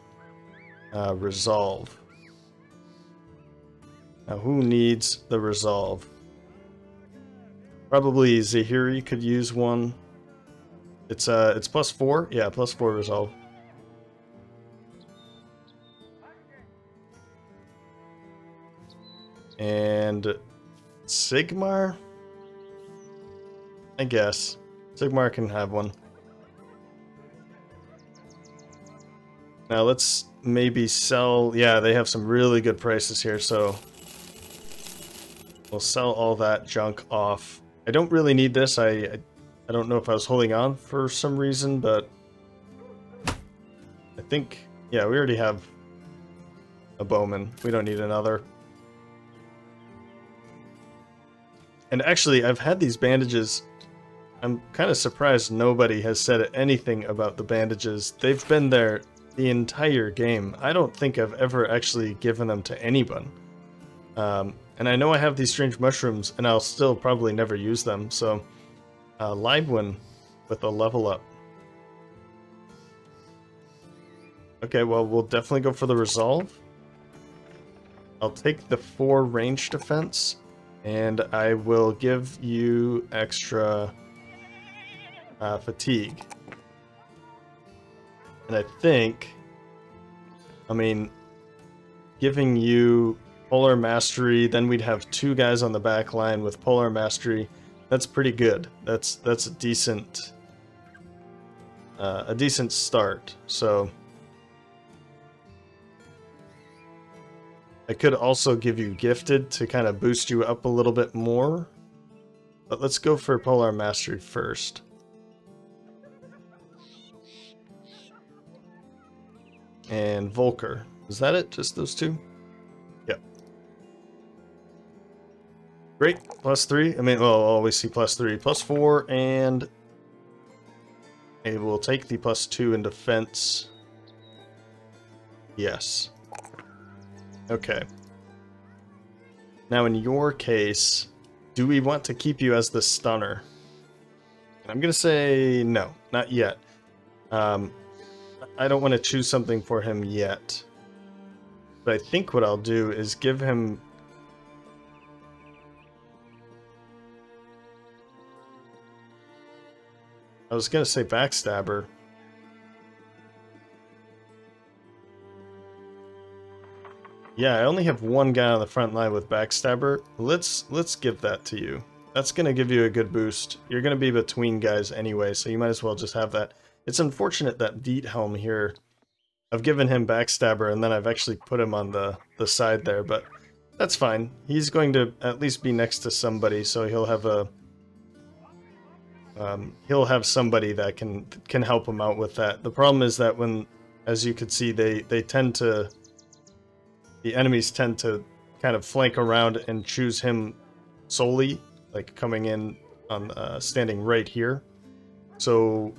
uh, resolve. Now, who needs the resolve? Probably Zahiri could use one. It's uh, it's plus four. Yeah, plus four resolve. And Sigmar. I guess Sigmar can have one. Now let's maybe sell. Yeah, they have some really good prices here, so we'll sell all that junk off. I don't really need this. I, I I don't know if I was holding on for some reason, but I think, yeah, we already have a bowman. We don't need another. And actually, I've had these bandages. I'm kind of surprised nobody has said anything about the bandages. They've been there the entire game. I don't think I've ever actually given them to anyone. Um, and I know I have these strange mushrooms, and I'll still probably never use them, so... Uh, Libwin with a level up. Okay, well, we'll definitely go for the resolve. I'll take the four range defense, and I will give you extra uh, fatigue. And I think, I mean, giving you Polearm Mastery, then we'd have two guys on the back line with Polearm Mastery, that's pretty good. That's that's a decent uh, a decent start. So I could also give you gifted to kind of boost you up a little bit more. But let's go for Polearm Mastery first. And Volker. Is that it? Just those two? Great. Plus three. I mean, well, always see plus three. Plus four, and it will take the plus two in defense. Yes. Okay. Now, in your case, do we want to keep you as the stunner? I'm going to say no, not yet. Um, I don't want to choose something for him yet. But I think what I'll do is give him... I was going to say Backstabber. Yeah, I only have one guy on the front line with Backstabber. Let's let's give that to you. That's going to give you a good boost. You're going to be between guys anyway, so you might as well just have that. It's unfortunate that Diethelm here, I've given him Backstabber, and then I've actually put him on the, the side there, but that's fine. He's going to at least be next to somebody, so he'll have a... Um, he'll have somebody that can can help him out with that. The problem is that when, as you could see, they, they tend to the enemies tend to kind of flank around and choose him solely, like coming in on uh, standing right here. So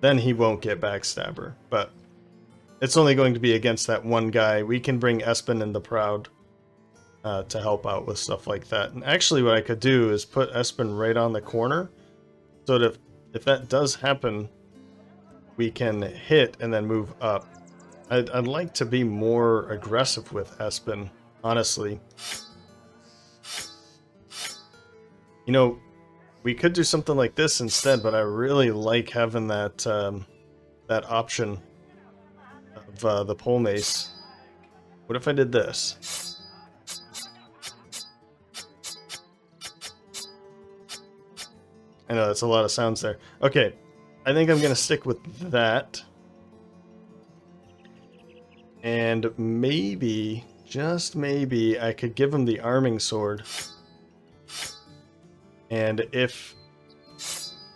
then he won't get backstabber, but it's only going to be against that one guy. We can bring Espen and the Proud uh, to help out with stuff like that. And actually what I could do is put Espen right on the corner so that if, if that does happen, we can hit and then move up I'd, I'd like to be more aggressive with Espen, honestly. You know, we could do something like this instead, but I really like having that um, that option of uh, the pole mace. What if I did this? I know that's a lot of sounds there. Okay, I think I'm gonna stick with that. And maybe, just maybe, I could give him the arming sword. And if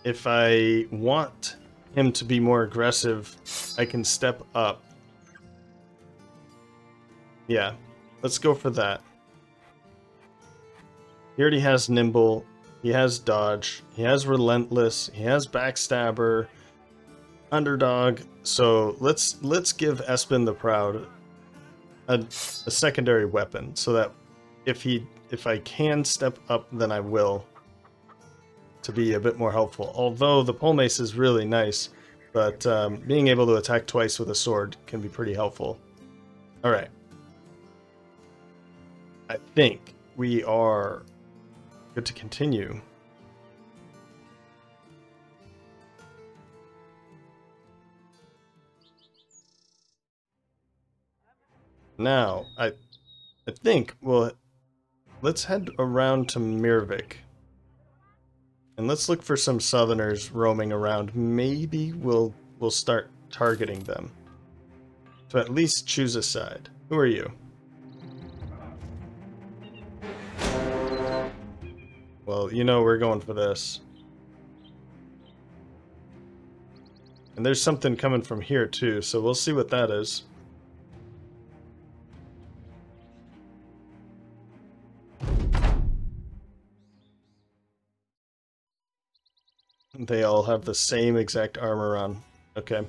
if I want him to be more aggressive, I can step up. Yeah, let's go for that. He already has Nimble, he has Dodge, he has Relentless, he has Backstabber, underdog. So let's let's give Espen the Proud a, a secondary weapon, so that if he if I can step up, then I will. To be a bit more helpful. Although the pole mace is really nice, but um, being able to attack twice with a sword can be pretty helpful. All right. I think we are good to continue. Now, I, I think, well, let's head around to Mirvik. And let's look for some southerners roaming around. Maybe we'll, we'll start targeting them. So at least choose a side. Who are you? Well, you know we're going for this. And there's something coming from here too, so we'll see what that is. They all have the same exact armor on. Okay.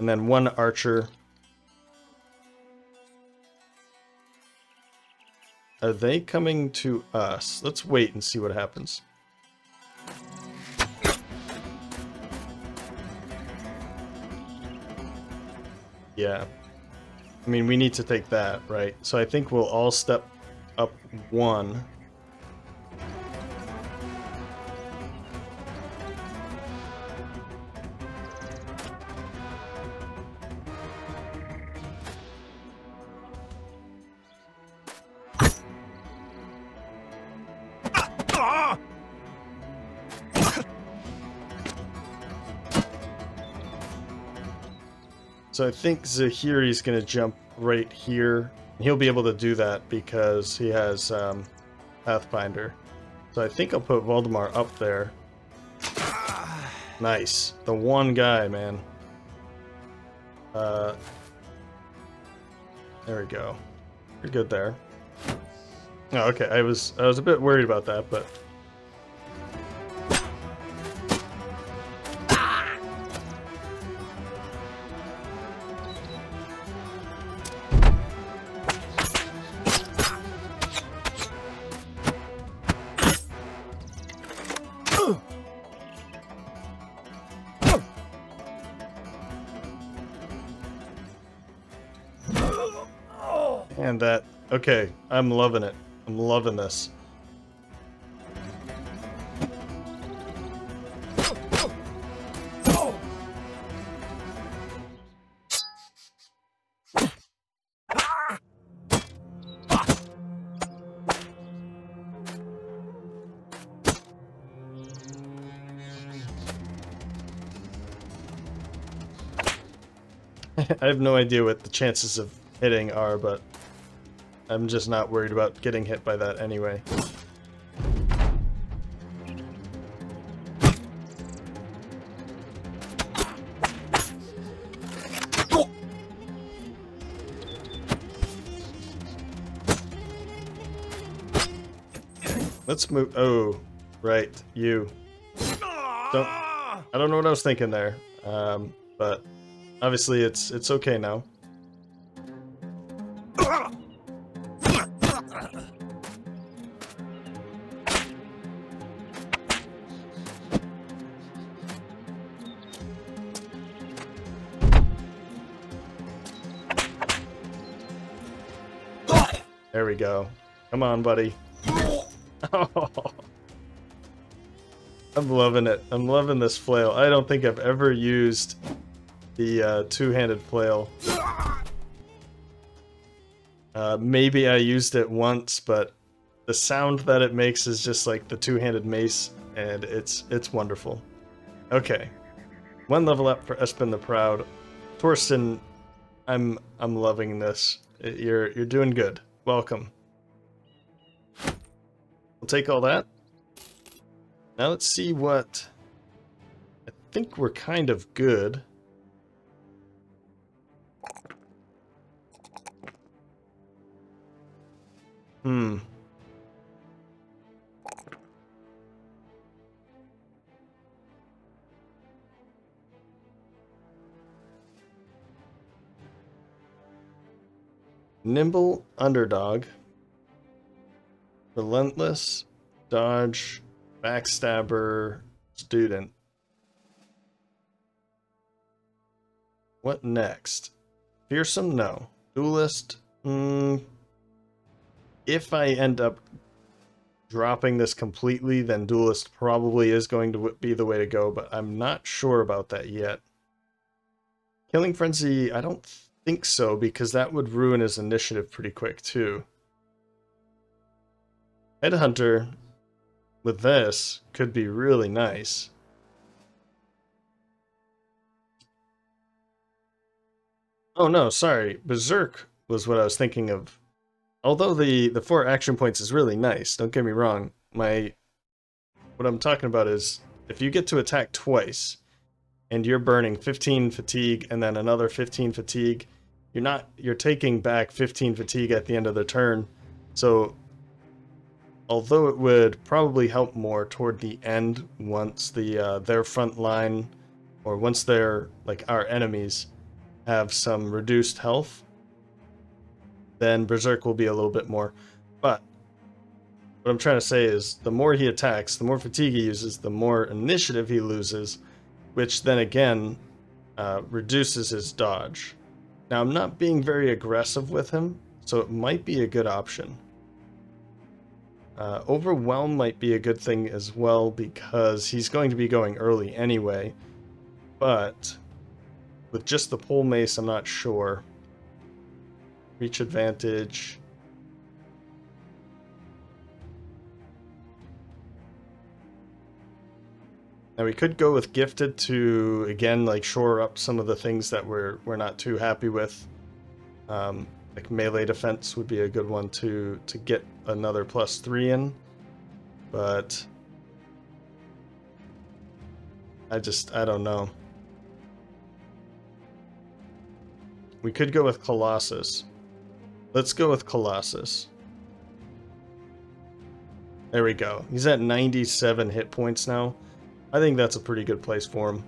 And then one archer. Are they coming to us? Let's wait and see what happens. Yeah. I mean, we need to take that, right? So I think we'll all step up one. So I think Zahiri's going to jump right here. He'll be able to do that because he has um, Pathfinder. So I think I'll put Voldemar up there. Nice. The one guy, man. Uh, there we go. You're good there. Oh, okay. I was I was a bit worried about that, but And that, okay, I'm loving it. I'm loving this. I have no idea what the chances of hitting are, but I'm just not worried about getting hit by that anyway. Let's move. Oh, right, you. Don't. I don't know what I was thinking there, um, but obviously it's it's okay now. On, buddy. I'm loving it. I'm loving this flail. I don't think I've ever used the uh, two-handed flail. Uh, maybe I used it once, but the sound that it makes is just like the two-handed mace, and it's it's wonderful. Okay, one level up for Espen the Proud. Torsten, I'm I'm loving this. You're you're doing good. Welcome. Take all that. Now let's see what... I think we're kind of good. Hmm. Nimble Underdog. Relentless. Dodge. Backstabber. Student. What next? Fearsome? No. Duelist? Mm, if I end up dropping this completely, then Duelist probably is going to be the way to go, but I'm not sure about that yet. Killing Frenzy, I don't think so, because that would ruin his initiative pretty quick, too. Headhunter, with this, could be really nice. Oh no, sorry. Berserk was what I was thinking of. Although the, the four action points is really nice, don't get me wrong. My What I'm talking about is, if you get to attack twice, and you're burning 15 fatigue and then another 15 fatigue, you're not you're taking back 15 fatigue at the end of the turn. So although it would probably help more toward the end once the uh, their front line or once they're like our enemies have some reduced health, then Berserk will be a little bit more. But what I'm trying to say is the more he attacks, the more fatigue he uses, the more initiative he loses, which then again uh, reduces his dodge. Now, I'm not being very aggressive with him, so it might be a good option. Uh, Overwhelm might be a good thing as well because he's going to be going early anyway, but with just the pole mace, I'm not sure. Reach advantage. Now we could go with gifted to again like shore up some of the things that we're we're not too happy with. Um, like melee defense would be a good one to to get another plus three in, but I just I don't know. We could go with Colossus. Let's go with Colossus. There we go. He's at 97 hit points now. I think that's a pretty good place for him.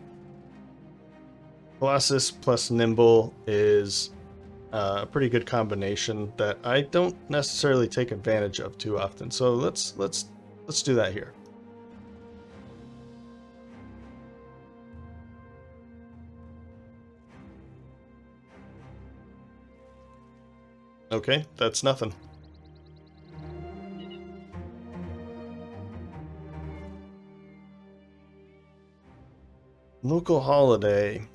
Colossus plus Nimble is uh, a pretty good combination that I don't necessarily take advantage of too often. So let's let's let's do that here. Okay, that's nothing. Local holiday.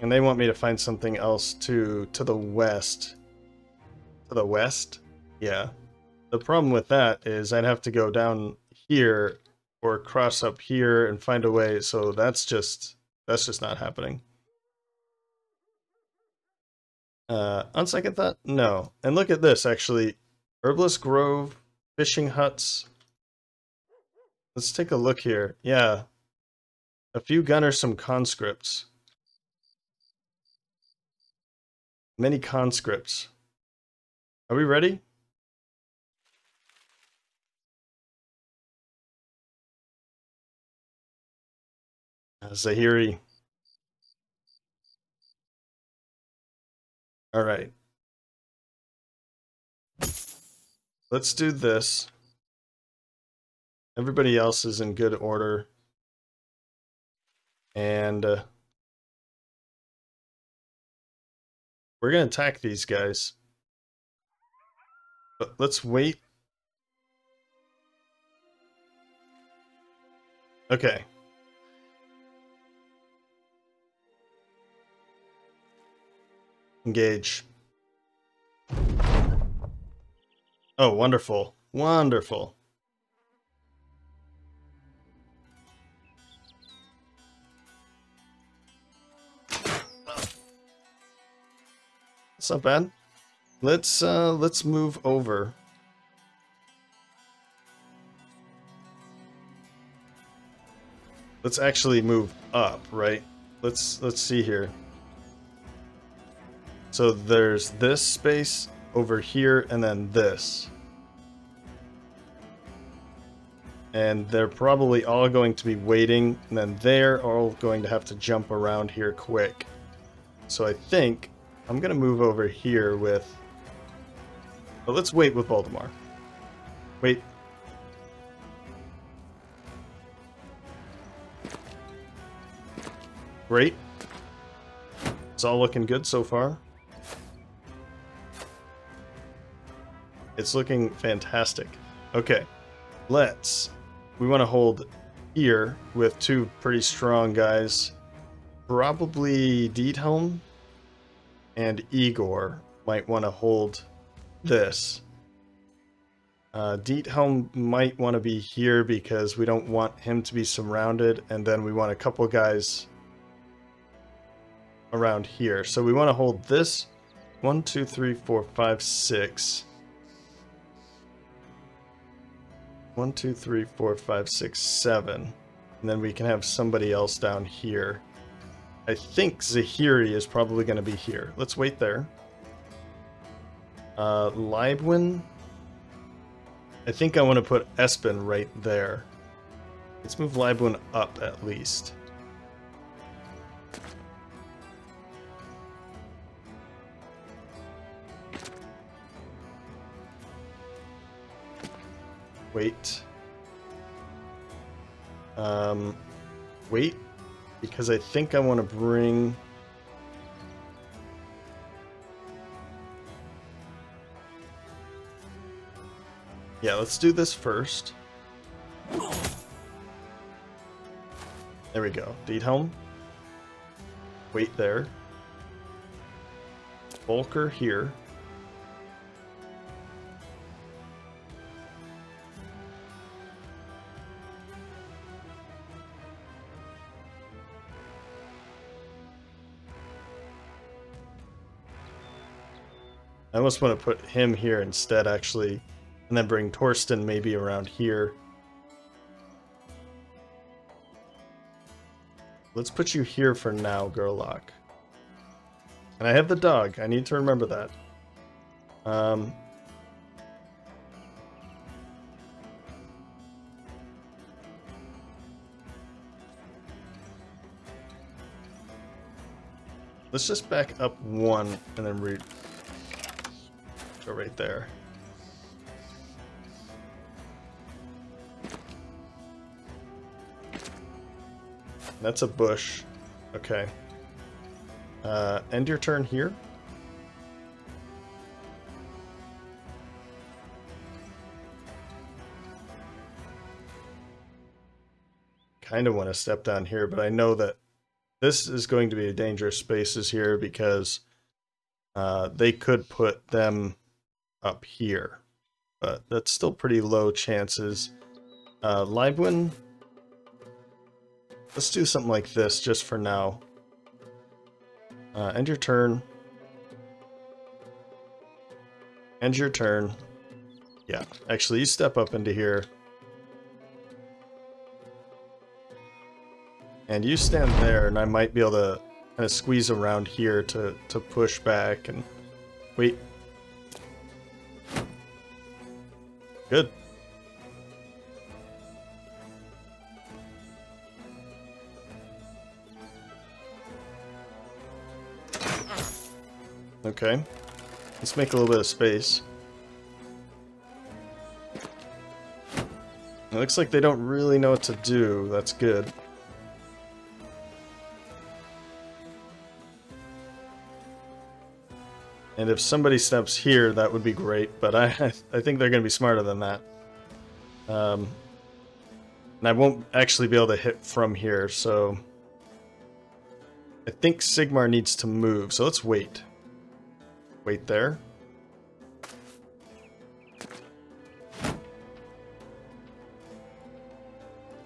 And they want me to find something else to to the west. To the west? Yeah. The problem with that is I'd have to go down here or cross up here and find a way, so that's just that's just not happening. Uh, on second thought, no. And look at this, actually. Herbalist Grove, fishing huts. Let's take a look here. Yeah. A few gunners, some conscripts. Many conscripts. Are we ready? Zahiri. All right. Let's do this. Everybody else is in good order. And uh, we're going to attack these guys. But let's wait. Okay. Engage. Oh, wonderful. Wonderful. It's not bad. Let's uh let's move over. Let's actually move up, right? Let's let's see here. So there's this space over here and then this. And they're probably all going to be waiting and then they're all going to have to jump around here quick. So I think I'm going to move over here with... But let's wait with Baltimore. Wait. Great. It's all looking good so far. It's looking fantastic. Okay, let's... We want to hold here with two pretty strong guys. Probably Diethelm and Igor might want to hold this. Uh, Diethelm might want to be here because we don't want him to be surrounded, and then we want a couple guys around here. So we want to hold this. One, two, three, four, five, six. One, two, three, four, five, six, seven. And then we can have somebody else down here. I think Zahiri is probably going to be here. Let's wait there. Uh, Libwin. I think I want to put Espen right there. Let's move Libwin up at least. Wait. Um, wait, because I think I want to bring... Yeah, let's do this first. There we go. Diethelm. Wait there. Volker here. I almost want to put him here instead, actually, and then bring Torsten maybe around here. Let's put you here for now, Gerlach. And I have the dog. I need to remember that. Um, let's just back up one and then re go right there. That's a bush. Okay. Uh, end your turn here. Kind of want to step down here, but I know that this is going to be a dangerous spaces here because uh, they could put them up here. But that's still pretty low chances. Uh, Livewin, let's do something like this just for now. Uh, end your turn. End your turn. Yeah, actually, you step up into here. And you stand there, and I might be able to kind of squeeze around here to, to push back and... Wait. Good. Okay. Let's make a little bit of space. It looks like they don't really know what to do. That's good. And if somebody steps here, that would be great, but I, I think they're going to be smarter than that. Um, and I won't actually be able to hit from here, so... I think Sigmar needs to move, so let's wait. Wait there.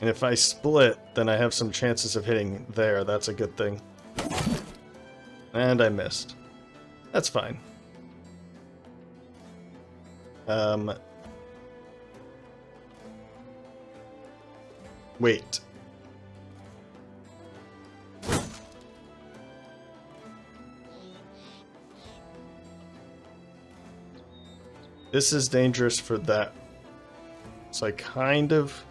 And if I split, then I have some chances of hitting there. That's a good thing. And I missed. That's fine. Um... Wait. This is dangerous for that. So I kind of...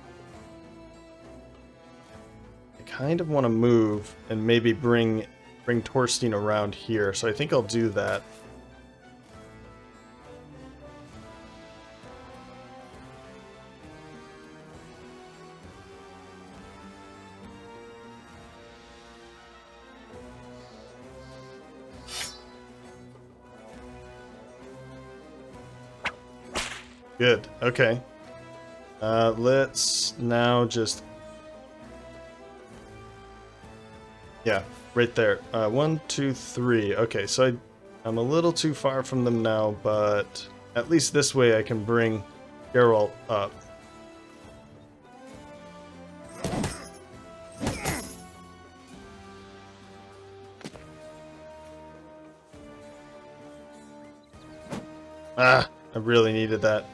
I kind of want to move and maybe bring bring Torstein around here. So I think I'll do that. Good. Okay. Uh, let's now just... Yeah, right there. Uh, one, two, three. Okay, so I, I'm a little too far from them now, but at least this way I can bring Geralt up. Ah, I really needed that.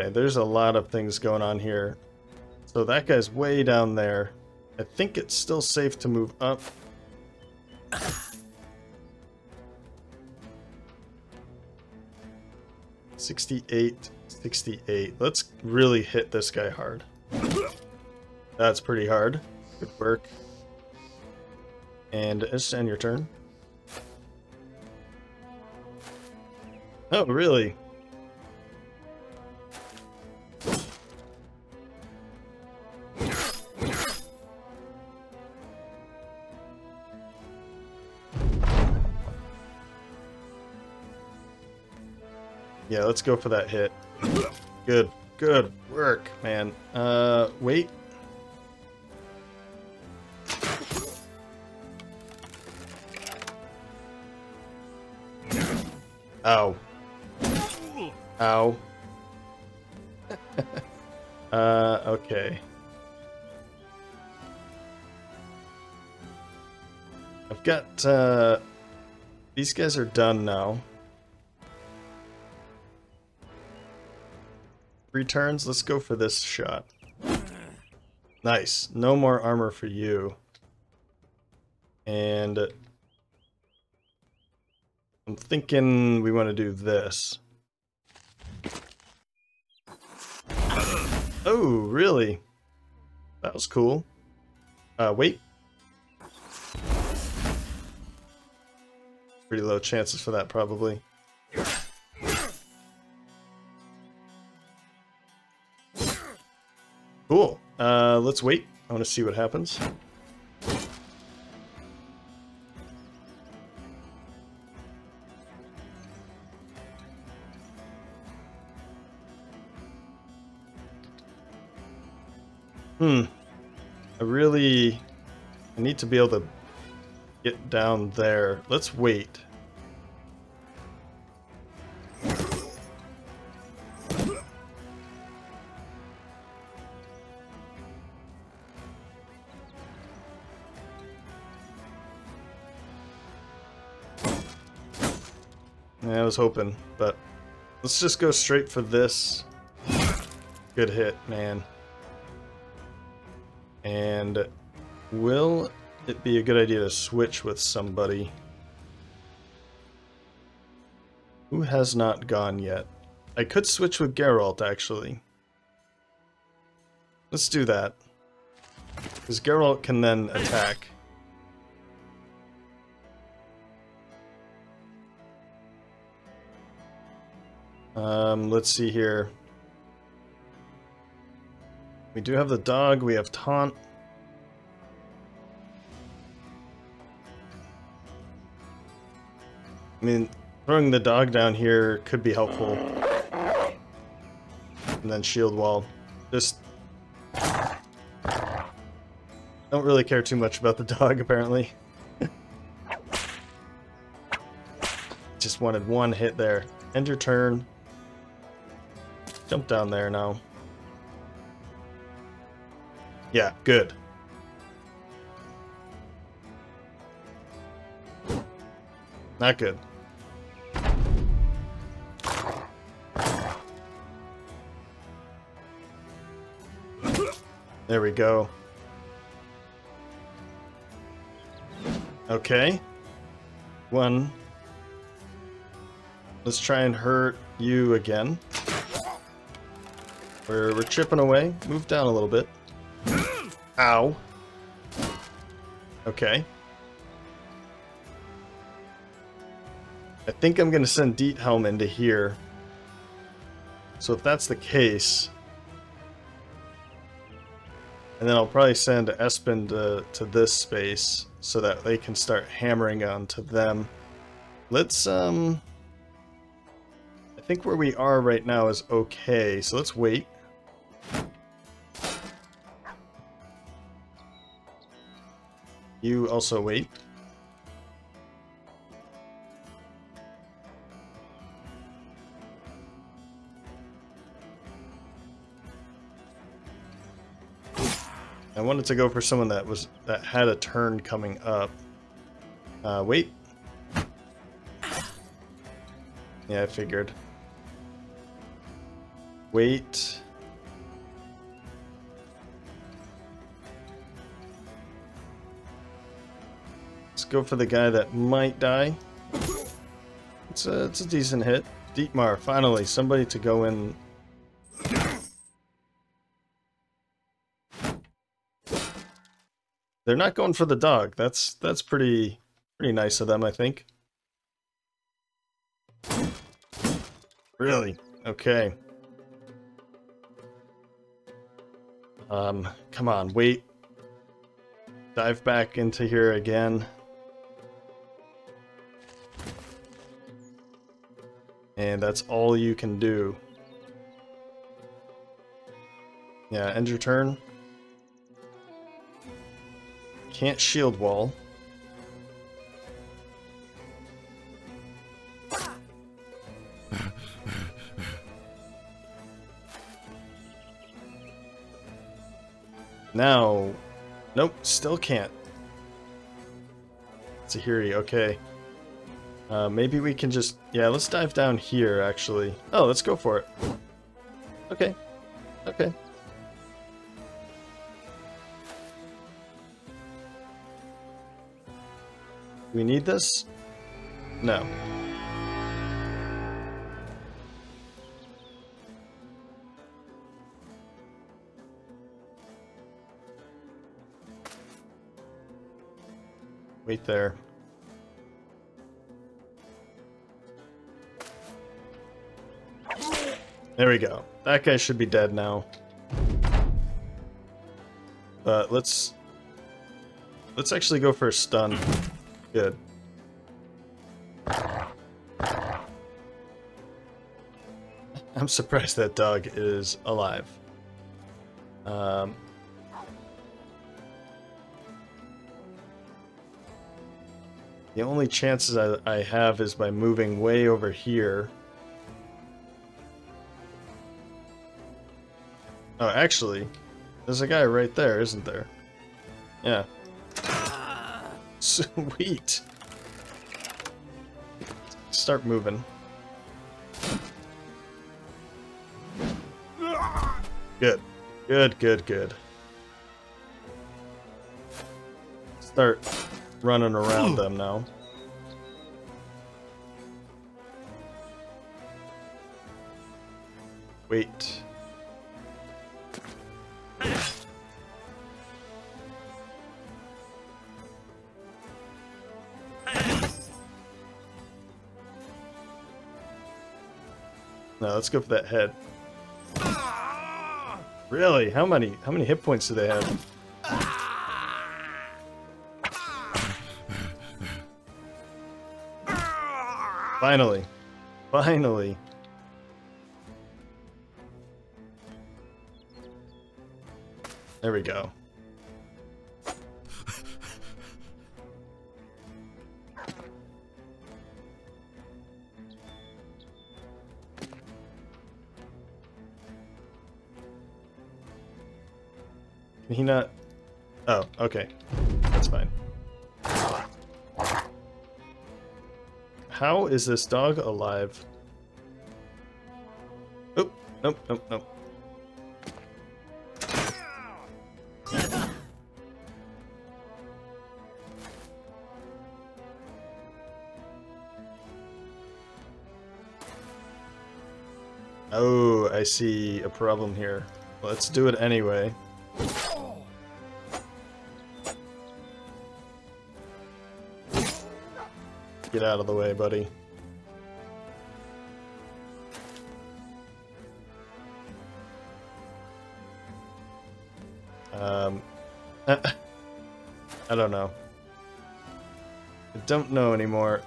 Okay, there's a lot of things going on here. So that guy's way down there. I think it's still safe to move up. Sixty-eight, sixty-eight. Let's really hit this guy hard. That's pretty hard. Good work. And it's end your turn. Oh, really? Yeah, let's go for that hit. Good, good work, man. Uh, wait. Ow. Ow. uh, okay. I've got, uh, these guys are done now. Three turns, let's go for this shot. Nice, no more armor for you. And I'm thinking we want to do this. Oh, really? That was cool. Uh, wait. Pretty low chances for that, probably. Let's wait. I want to see what happens. Hmm. I really... I need to be able to get down there. Let's wait. Was hoping, but let's just go straight for this. Good hit, man. And will it be a good idea to switch with somebody who has not gone yet? I could switch with Geralt, actually. Let's do that. Because Geralt can then attack. Um, let's see here. We do have the dog, we have taunt. I mean, throwing the dog down here could be helpful. And then shield wall. Just... Don't really care too much about the dog, apparently. Just wanted one hit there. End your turn. Jump down there now. Yeah, good. Not good. There we go. Okay. One. Let's try and hurt you again. We're, we're chipping away. Move down a little bit. Ow. Okay. I think I'm going to send Diethelm into here. So if that's the case... And then I'll probably send Espen to, to this space so that they can start hammering onto them. Let's, um... I think where we are right now is okay, so let's wait. You also wait. I wanted to go for someone that was that had a turn coming up. Uh, wait. Yeah, I figured. Wait. Go for the guy that might die. It's a, it's a decent hit. Dietmar, finally, somebody to go in. They're not going for the dog. That's that's pretty pretty nice of them, I think. Really? Okay. Um, come on, wait. Dive back into here again. And that's all you can do. Yeah, end your turn. Can't shield wall. now, nope, still can't. Zahiri, okay. Uh, maybe we can just... Yeah, let's dive down here, actually. Oh, let's go for it. Okay. Okay. We need this? No. Wait there. There we go. That guy should be dead now. But let's... Let's actually go for a stun. Good. I'm surprised that dog is alive. Um, the only chances I, I have is by moving way over here. Actually, there's a guy right there, isn't there? Yeah. Sweet. Start moving. Good. Good, good, good. Start running around them now. Wait. Let's go for that head. Really? How many how many hit points do they have? Finally. Finally. There we go. Can he not? Oh, okay. That's fine. How is this dog alive? Oh, nope, nope, nope. Oh, I see a problem here. Let's do it anyway. Get out of the way, buddy. Um, I don't know. I don't know anymore.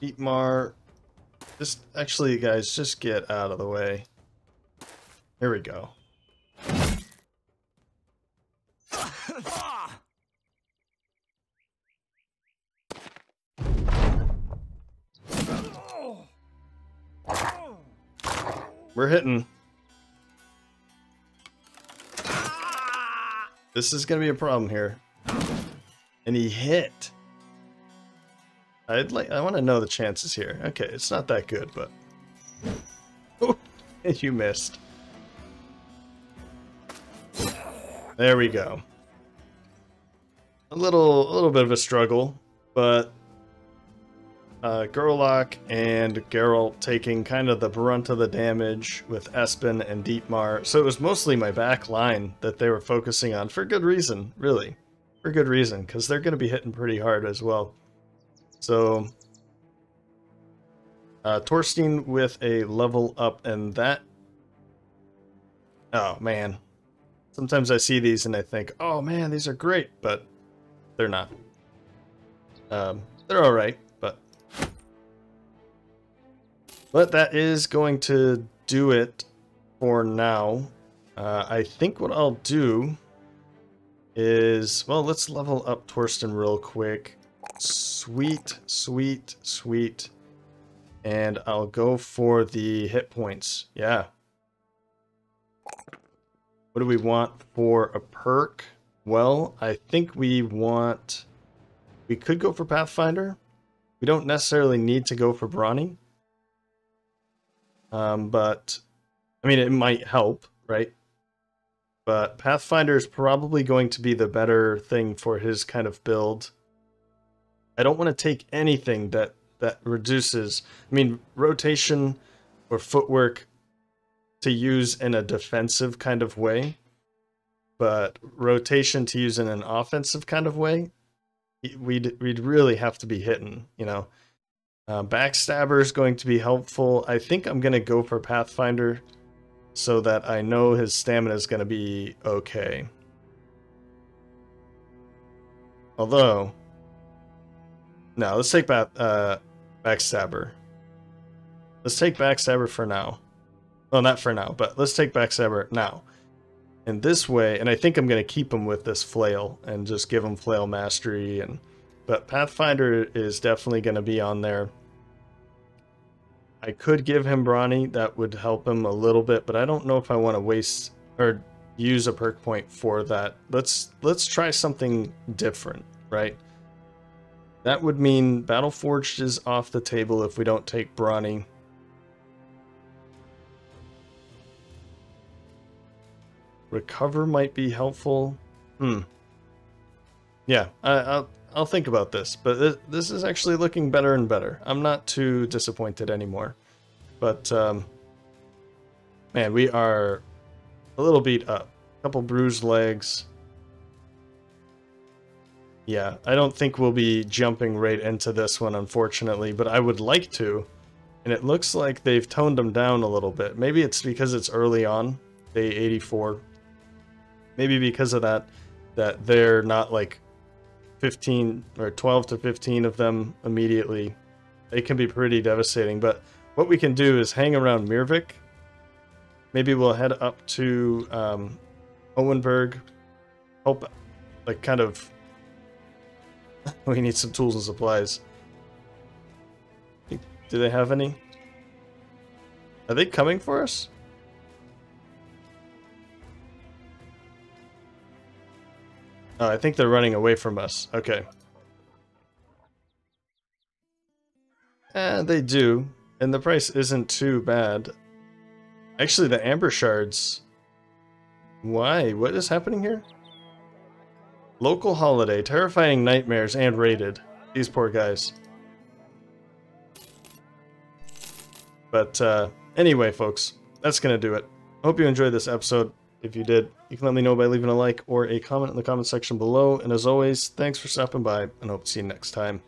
Dietmar, just actually, guys, just get out of the way. Here we go. We're hitting. This is gonna be a problem here. And he hit. I'd like I wanna know the chances here. Okay, it's not that good, but you missed. There we go. A little, a little bit of a struggle, but uh, Gerlach and Geralt taking kind of the brunt of the damage with Espen and Dietmar. So it was mostly my back line that they were focusing on for good reason, really. For good reason, because they're going to be hitting pretty hard as well. So uh, Torstein with a level up, and that... Oh, man. Sometimes I see these and I think, oh man, these are great, but they're not. Um, they're alright, but... But that is going to do it for now. Uh, I think what I'll do is, well, let's level up Torsten real quick. Sweet, sweet, sweet. And I'll go for the hit points. Yeah. What do we want for a perk? Well, I think we want... We could go for Pathfinder. We don't necessarily need to go for Brawny. Um, but, I mean, it might help, right? But Pathfinder is probably going to be the better thing for his kind of build. I don't want to take anything that that reduces. I mean, rotation or footwork to use in a defensive kind of way, but rotation to use in an offensive kind of way, we'd we'd really have to be hitting. You know, uh, backstabber is going to be helpful. I think I'm gonna go for Pathfinder so that I know his stamina is gonna be okay. Although, no, let's take back uh, backstabber. Let's take backstabber for now. Well, not for now, but let's take backstabber now. And this way, and I think I'm going to keep him with this flail and just give him flail mastery. And But Pathfinder is definitely going to be on there. I could give him Brawny, that would help him a little bit, but I don't know if I want to waste or use a perk point for that. Let's let's try something different, right? That would mean Battleforged is off the table if we don't take Brawny. Recover might be helpful. Hmm. Yeah, I, will I'll think about this, but th this is actually looking better and better. I'm not too disappointed anymore. But, um, man, we are a little beat up. A couple bruised legs. Yeah, I don't think we'll be jumping right into this one, unfortunately, but I would like to. And it looks like they've toned them down a little bit. Maybe it's because it's early on, day 84. Maybe because of that, that they're not like 15 or 12 to 15 of them immediately. It can be pretty devastating, but what we can do is hang around Mirvik. Maybe we'll head up to um, Owenburg. Hope, like, kind of we need some tools and supplies. Do they have any? Are they coming for us? Oh, I think they're running away from us. Okay. Eh, they do. And the price isn't too bad. Actually, the Amber Shards... Why? What is happening here? Local holiday, terrifying nightmares, and raided. These poor guys. But uh, anyway, folks, that's going to do it. Hope you enjoyed this episode. If you did, you can let me know by leaving a like or a comment in the comment section below. And as always, thanks for stopping by, and hope to see you next time.